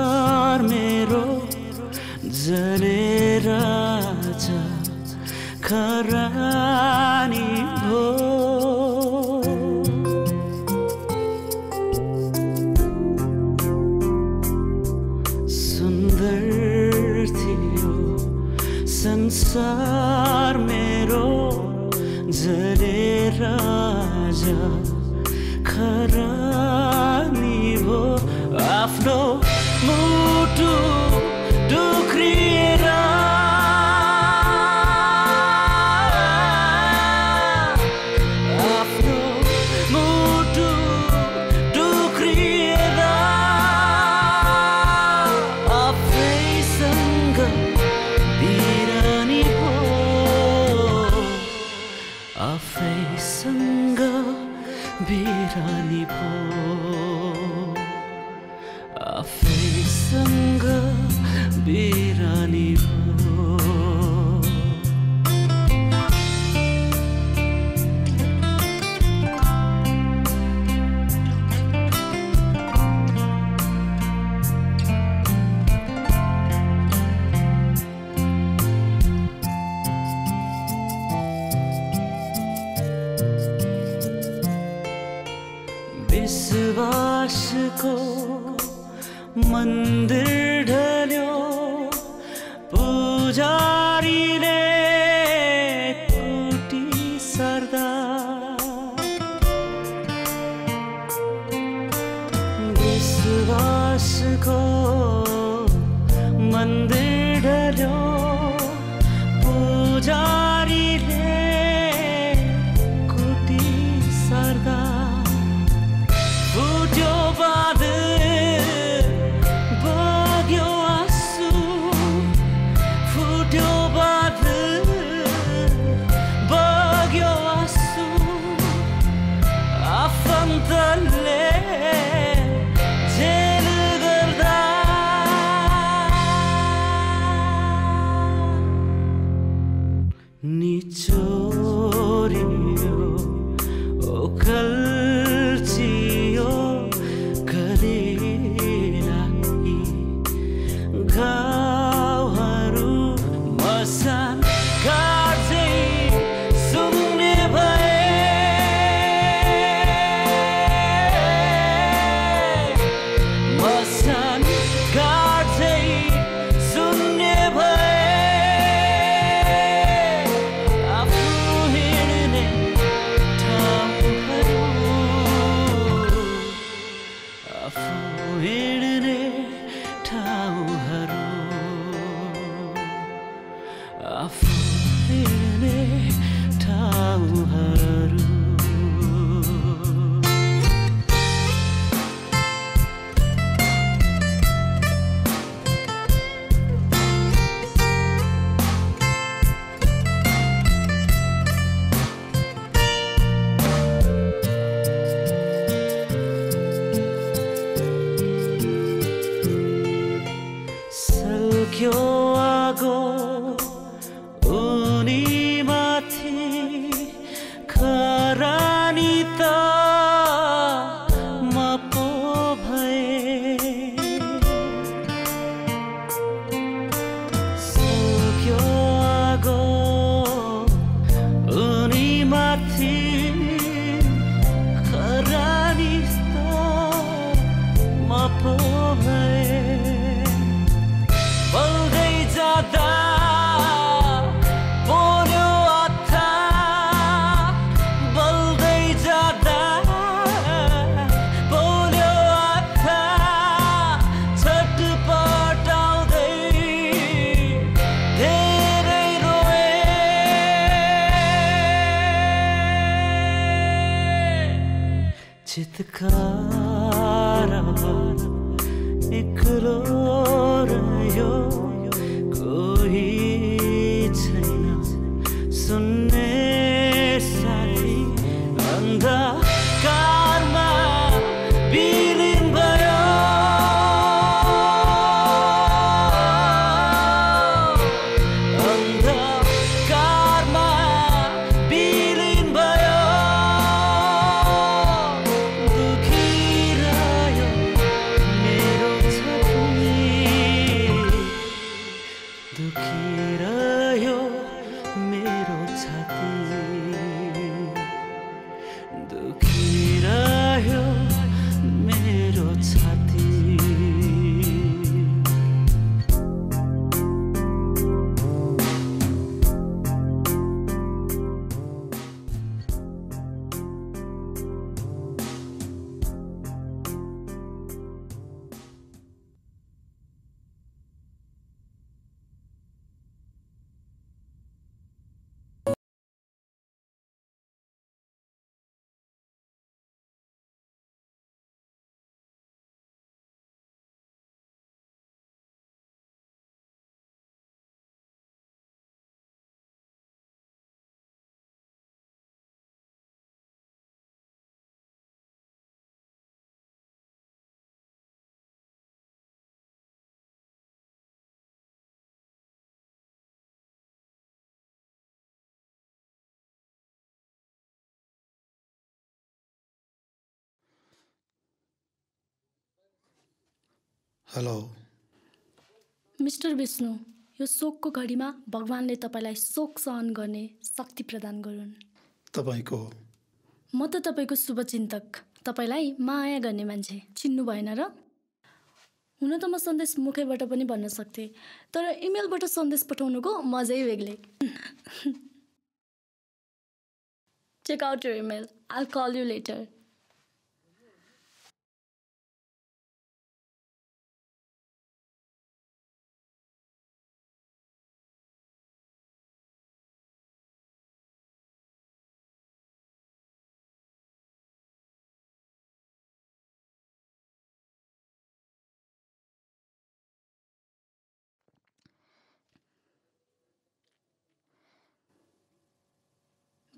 चितकार एक्लो
हेलो।
मिस्टर विष्णु यो शोकको घडीमा भगवान्ले तपाईँलाई शोक सहन गर्ने शक्ति प्रदान गरून्।
तपाईँको?
म त तपाईँको शुभचिन्तक तपाईँलाई माया गर्ने मान्छे चिन्नु भएन र? हुन त म सन्देश मुखैबाट पनि भन्न सक्थेँ तर इमेलबाट सन्देश पठाउनुको मजै बेग्लै check out your email. I'll call you later.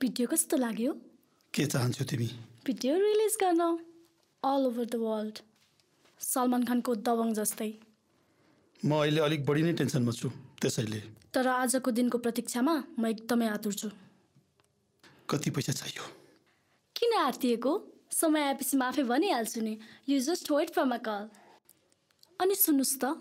Video कस्तो लाग्यो?
के चाहन्छौ तिमी?
भिडियो रिलिज गर्न all over the world Salman खानको दबङ जस्तै।
म अहिले अलिक बढी नै टेन्सनमा छु त्यसैले।
तर आजको दिनको प्रतीक्षामा म एकदमै आतुर छु।
कति पैसा चाहियो?
किन आत्तिएको? समय आएपछि म आफै भनिहाल्छु नि। You just wait from a call अनि सुन्नुहोस् त।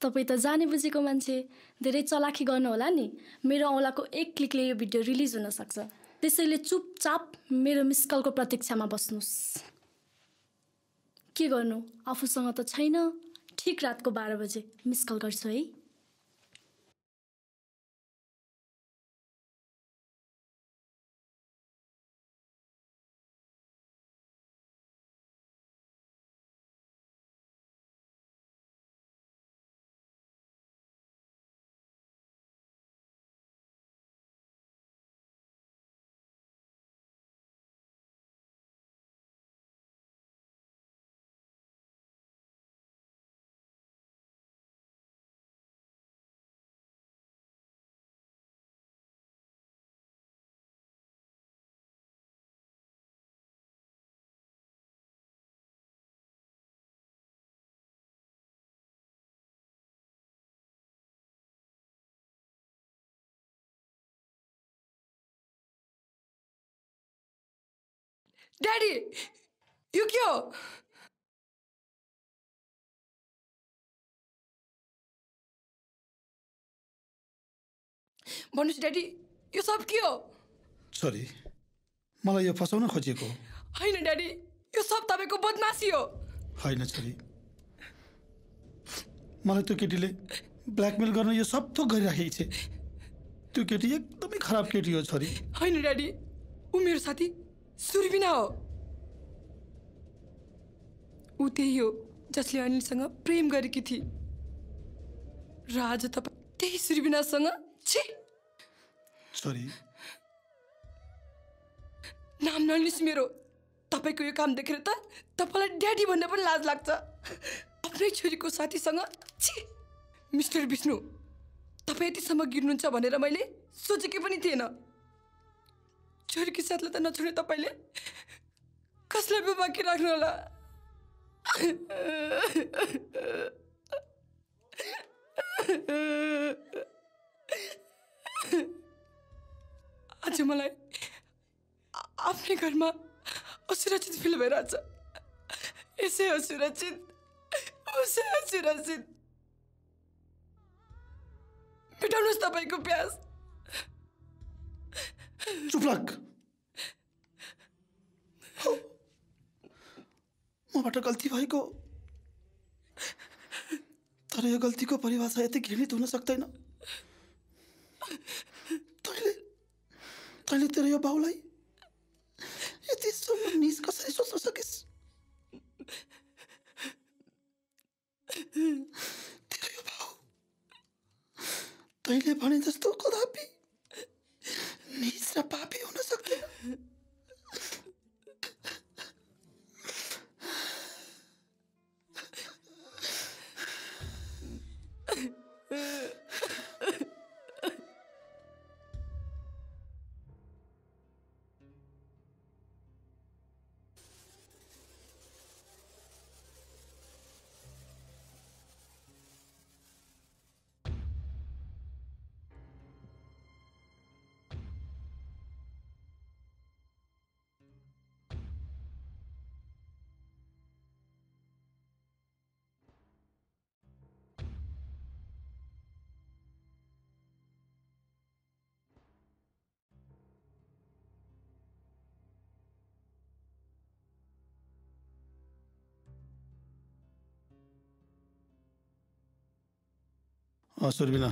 तपाईँ त जाने बुझेको मान्छे धेरै चलाखी गर्नुहोला नि। मेरो औँलाको एक क्लिकले यो भिडियो रिलिज हुनसक्छ त्यसैले चुपचाप मेरो मिस कलको प्रतीक्षामा बस्नुहोस्। के गर्नु? आफूसँग त छैन। ठिक रातको बाह्र बजे मिस कल गर्छु है।
ड्याडी यो के हो भन्नुहोस् ड्याडी यो सब के हो
छोरी मलाई यो फसाउन खोजेको।
होइन ड्याडी यो सब तपाईँको बदमासी हो
होइन छोरी मलाई त्यो केटीले ब्ल्याकमेल गर्न यो सब थोक गरिराखेको छ त्यो केटी एकदमै खराब केटी हो छोरी
होइन ड्याडी ऊ मेरो साथी सुरबिना हो ऊ त्यही हो जसले अनिलसँग प्रेम गरेकी थिए र आज तपाईँ त्यही सुरबिनासँग छि! नाम नलिनुहोस् मेरो। तपाईँको यो काम देखेर त तपाईँलाई ड्याडी भन्न पनि लाज लाग्छ। आफ्नै छोरीको साथीसँग? छि! मिस्टर विष्णु तपाईँ यतिसम्म गिर्नुहुन्छ भनेर मैले सोचेकै पनि थिएन। छोरीको साथलाई त नछोड्ने तपाईँले? कसलाई पो बाँकी राख्नु होला आज मलाई आफ्नै घरमा असुरक्षित फिल भइरहेछ। यसै असुरक्षित। उसै असुरक्षित। मिटाउनुहोस् तपाईँको प्यास
चुप लाग। मबाट गल्ती भएको तर यो गल्तीको परिभाषा यति घृणित हुन सक्दैन तैँले तेरो यो बाउलाई यतिसम्म निज कसरी सोच्न सकिस् यो बाउ तैँले भने जस्तो कदापि निज र पापी हुन सक्यो अँ सुर्बिना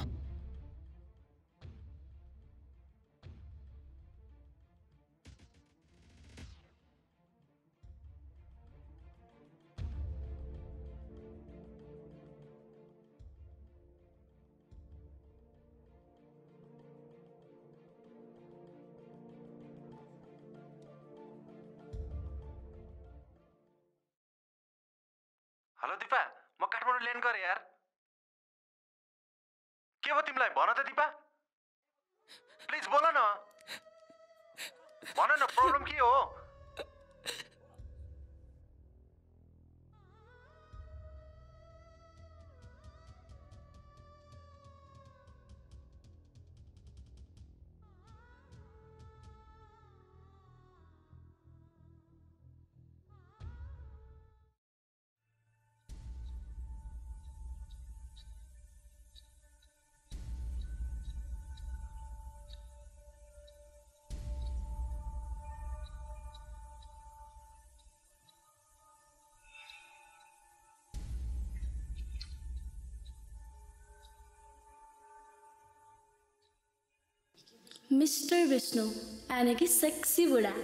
मिस्टर विष्णु यानि कि सेक्सी बुढा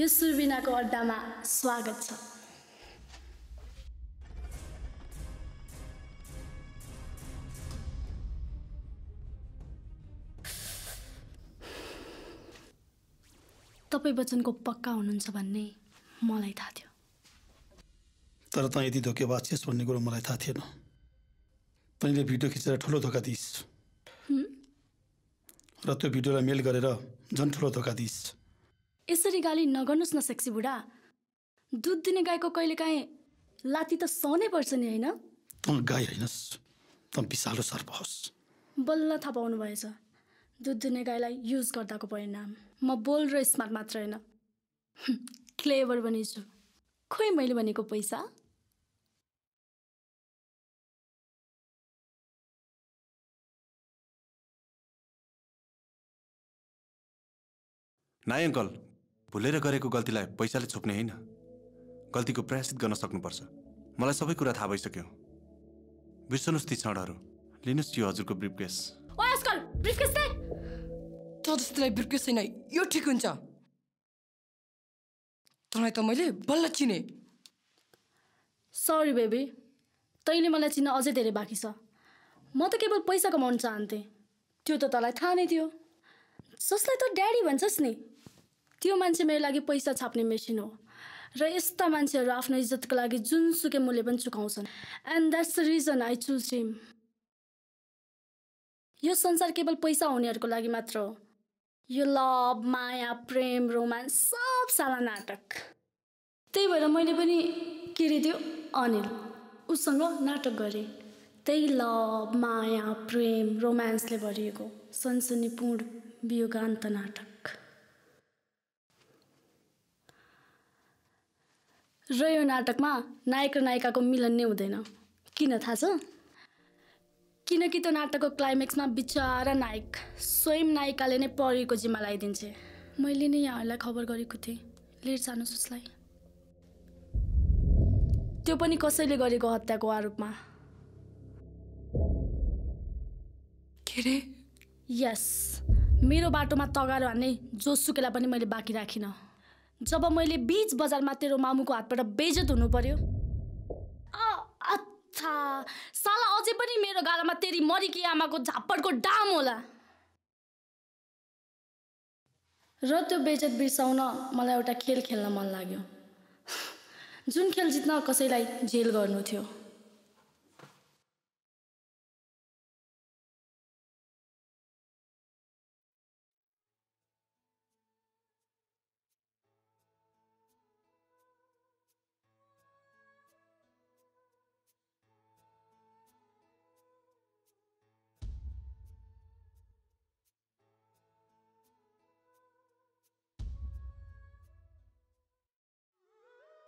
यो सुर्बिनाको अड्डामा स्वागत छ तपाईँ वचनको पक्का हुनुहुन्छ भन्ने मलाई थाहा थियो।
तर त यति धोकेबाज छिस् भन्ने कुरो मलाई थाहा थिएन। तैँले भिडियो खिचेर ठुलो धोका दिइस्? र त्यो भिडियोलाई मेल गरेर झन् ठुलो धोका दिइस्।
यसरी गाली नगर्नुहोस् न सेक्सी बुढा। दुध दिने गाईको कहिलेकाहीँ लाती त सहनै पर्छ नि होइन?
तँ गाई होइनस् तँ विषालु सर्प होस्।
बल्ल थाहा पाउनु भएछ दुध दिने गाईलाई युज गर्दाको परिणाम। म बोल र स्मार्ट मात्र होइन। क्लेभर पनि छु खोइ मैले भनेको पैसा?
नाइ अङ्कल भुलेर गरेको गल्तीलाई पैसाले छोप्ने होइन। गल्तीको प्रायश्चित गर्न सक्नुपर्छ। मलाई सबै कुरा थाहा भइसक्यो। बिर्सनुहोस् ती क्षणहरू। लिनुहोस् यो हजुरको ब्रिफकेस।
आजकल ब्रिफकेस
छैन यो ठिक हुन्छ। तँलाई त मैले बल्ल चिने।
सरी बेबी तैँले मलाई चिन्न अझै धेरै बाँकी छ। म त केवल पैसा कमाउन चाहन्थेँ। त्यो त तँलाई थाहा नै थियो। जसलाई त ड्याडी भन्छस् नि। त्यो मान्छे मेरो लागि पैसा छाप्ने मेसिन हो। र यस्ता मान्छेहरू आफ्नो इज्जतको लागि जुनसुकै मूल्य पनि चुकाउँछन्। And that's the reason I choose him यो संसार केवल पैसा हुनेहरूको लागि मात्र हो। यो लभ माया प्रेम रोमान्स सब साला नाटक। त्यही भएर मैले पनि के अरे त्यो अनिल उसँग नाटक गरेँ। त्यही लभ माया प्रेम रोमान्सले भरिएको सनसनीपूर्ण वियोगान्त नाटक। र यो नाटकमा नायक र नायिकाको मिलन नै हुँदैन। किन थाहा छ? किनकि त्यो नाटकको क्लाइमेक्समा बिचरा नायक स्वयं नायिकाले नै परिको जिम्मा लगाइदिन्छे। मैले नै यहाँहरूलाई खबर गरेको थिएँ। लिएर जानुहोस् उसलाई। त्यो पनि कसैले गरेको हत्याको आरोपमा।
के रे?
यस। मेरो बाटोमा तगारो हान्ने जोसुकेलाई पनि मैले बाँकी राखिनँ। जब मैले बिच बजारमा तेरो मामुको हातबाट बेजत हुनु पर्यो अच्छा। साला अझै पनि मेरो गालामा तेरी मरिकी आमाको झापडको डाम होला। र त्यो बेजत बिर्साउन मलाई एउटा खेल खेल्न मन लाग्यो। जुन खेल जित्न कसैलाई जेल गर्नु थियो।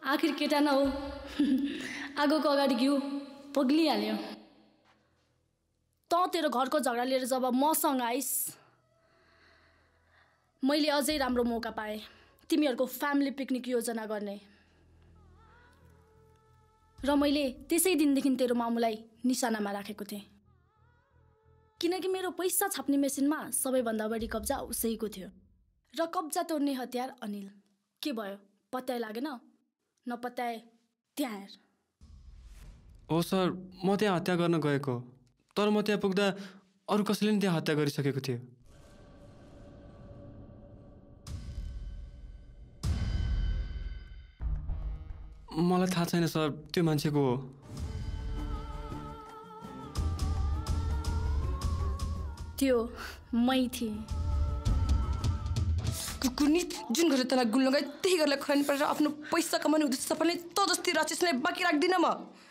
आखिर केटा न हो। आगोको अगाडि घिउ। पग्लिहाल्यो। तँ तेरो घरको झगडा लिएर जब मसँग आइस मैले अझै राम्रो मौका पाएँ। तिमीहरूको फ्यामिली पिकनिक योजना गर्ने। र मैले त्यसै दिनदेखि तेरो मामुलाई निशानामा राखेको थिएँ। किनकि मेरो पैसा छाप्ने मेसिनमा सबैभन्दा बढी कब्जा उसैको थियो। र कब्जा तोड्ने हतियार अनिल। के भयो? पत्याइ लागेन? नपत्याए त्यहाँ हेर
हो सर म त्यहाँ हत्या गर्न गएको। तर म त्यहाँ पुग्दा अरू कसैले नि त्यहाँ हत्या गरिसकेको थियो। मलाई थाहा छैन सर त्यो मान्छेको हो।
त्यो मै थिएँ।
कुकुरनी जुन घरले तँलाई गुण लगाए त्यही घरलाई खुवानी परेर आफ्नो पैसा कमाउने उद्देश्य सबैले त जस्तै राक्षसलाई बाँकी राख्दिनँ म।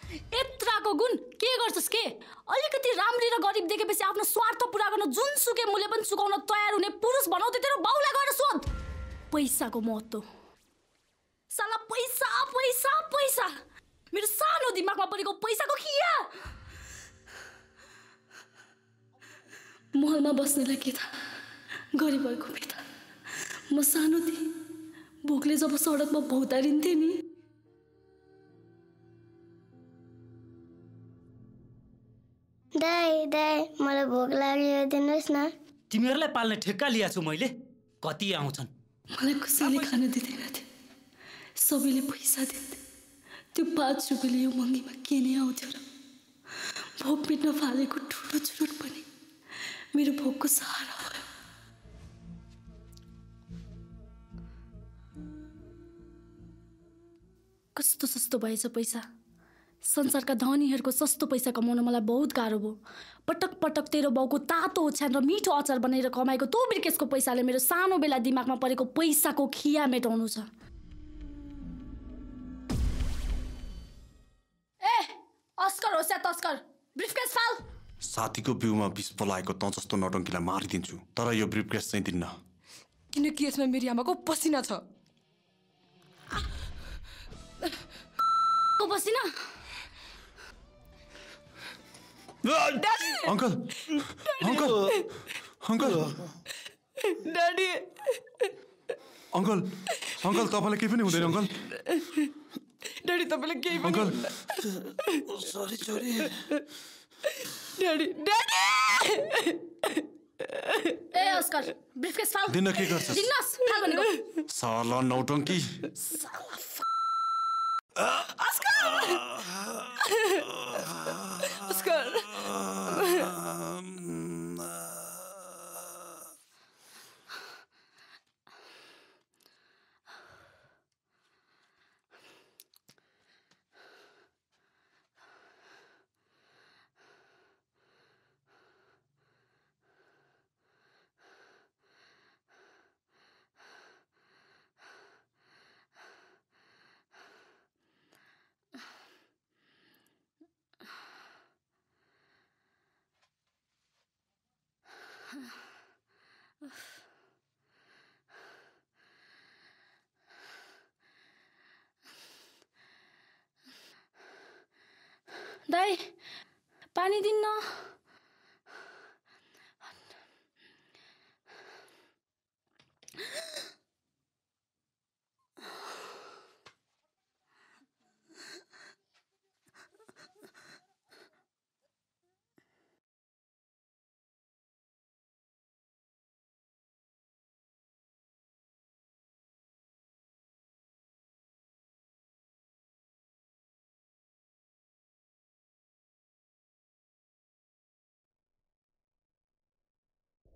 यत्राको गुण के गर्छस् के? अलिकति राम्री र गरिब देखेपछि आफ्नो स्वार्थ पुरा गर्न जुन सुके मूल्य पनि चुकाउन तयार हुने पुरुष बनाउँदै तेरो बाउलाई गएर सोध। पैसाको महत्त्व। साला पैसा पैसा पैसा। मेरो सानो दिमागमा परेको पैसाको खिया। महलमा बस्नेलाई के थाहा? गरिबहरूको बेथा म सानो थिएँ। भोकले जब सडकमा भौतारिन्थेँ नि।
दाई दाई मलाई भोक लाग्यो दिनुहोस् न।
तिमीहरूलाई पाल्ने ठेक्का लिएको छु मैले। कति आउँछन्।
मलाई कसैले खान दिँदैन थियो। सबैले पैसा दिन्थे त्यो पाँच रुपियाँले यो महँगीमा के नै आउँथ्यो र। भोक मेट्न फालेको ठुलो चुरोट पनि मेरो भोकको सहारा कस्तो सस्तो भएछ पैसा? संसारका धनीहरूको सस्तो पैसा कमाउन मलाई बहुत गाह्रो भयो। पटक पटक तेरो बाउको तातो ओछ्यान र मिठो अचार बनाएर कमाएको तो ब्रिकेसको पैसाले मेरो सानो बेला दिमागमा परेको पैसाको खिया मेटाउनु छ। ए अस्कर होस् या तस्कर ब्रिफकेस फाल।
साथीको बिउमा विष पलाएको तँ जस्तो नौटङ्कीलाई मारिदिन्छु तर यो ब्रिफकेस चाहिँ दिन्न।
किनकि यसमा मेरी आमाको पसिना छ।
को Bassein.
Uncle! Uncle! Uncle!
Daddy
uncle! Uncle तपाईँलाई केही पनि हुँदैन अङ्कल।
ड्याडी तपाईँले केही पनि
uncle.
Sorry sorry daddy daddy
ए अस्कर ब्रिफकेस फाल
दिन के गर्छस्?
दिनुहोस् फाल भनेको।
साला नौटङ्की।
अस्कर
पानी दिन्न
I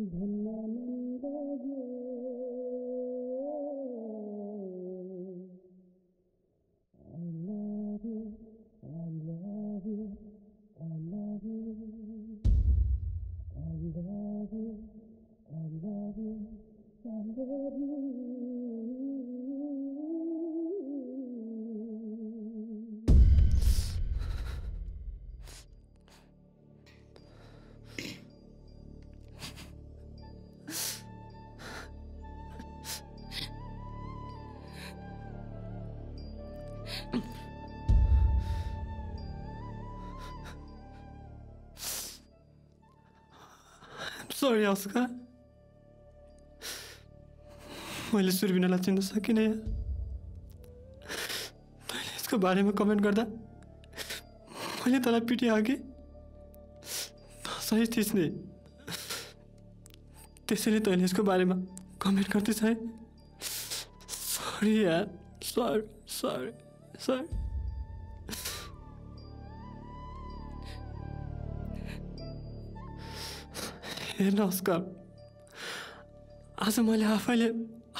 धन्य
मंद अस्कार मैले सुरबिनालाई चिन्न सकिनँ। यार तैँले यसको बारेमा कमेन्ट गर्दा मैले तँलाई कि त सही थिइस् नि। त्यसैले तैँले यसको बारेमा कमेन्ट गर्दैछ है सरी यार। सरी सरी सरी हेर्न अस्कर आज मैले आफैले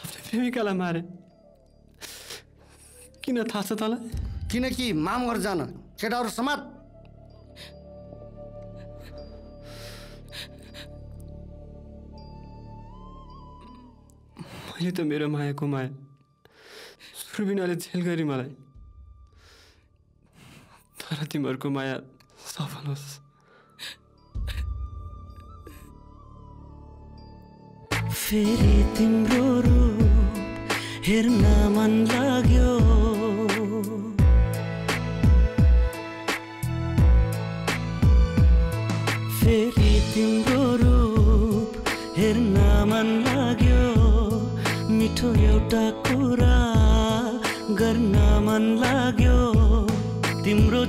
आफ्नो प्रेमिकालाई मारेँ किन थाहा छ तँलाई
किनकि माम घर जान केटाहरू समात
मैले त मेरो माया गुमाएँ सुरबिनाले झेल गरी मलाई तर तिमीहरूको माया सफल होस्
फेरि तिम्रो रूप हेर्न मन लाग्यो। फेरि तिम्रो रूप हेर्न मन लाग्यो। मिठो एउटा कुरा गर्न मन लाग्यो। तिम्रो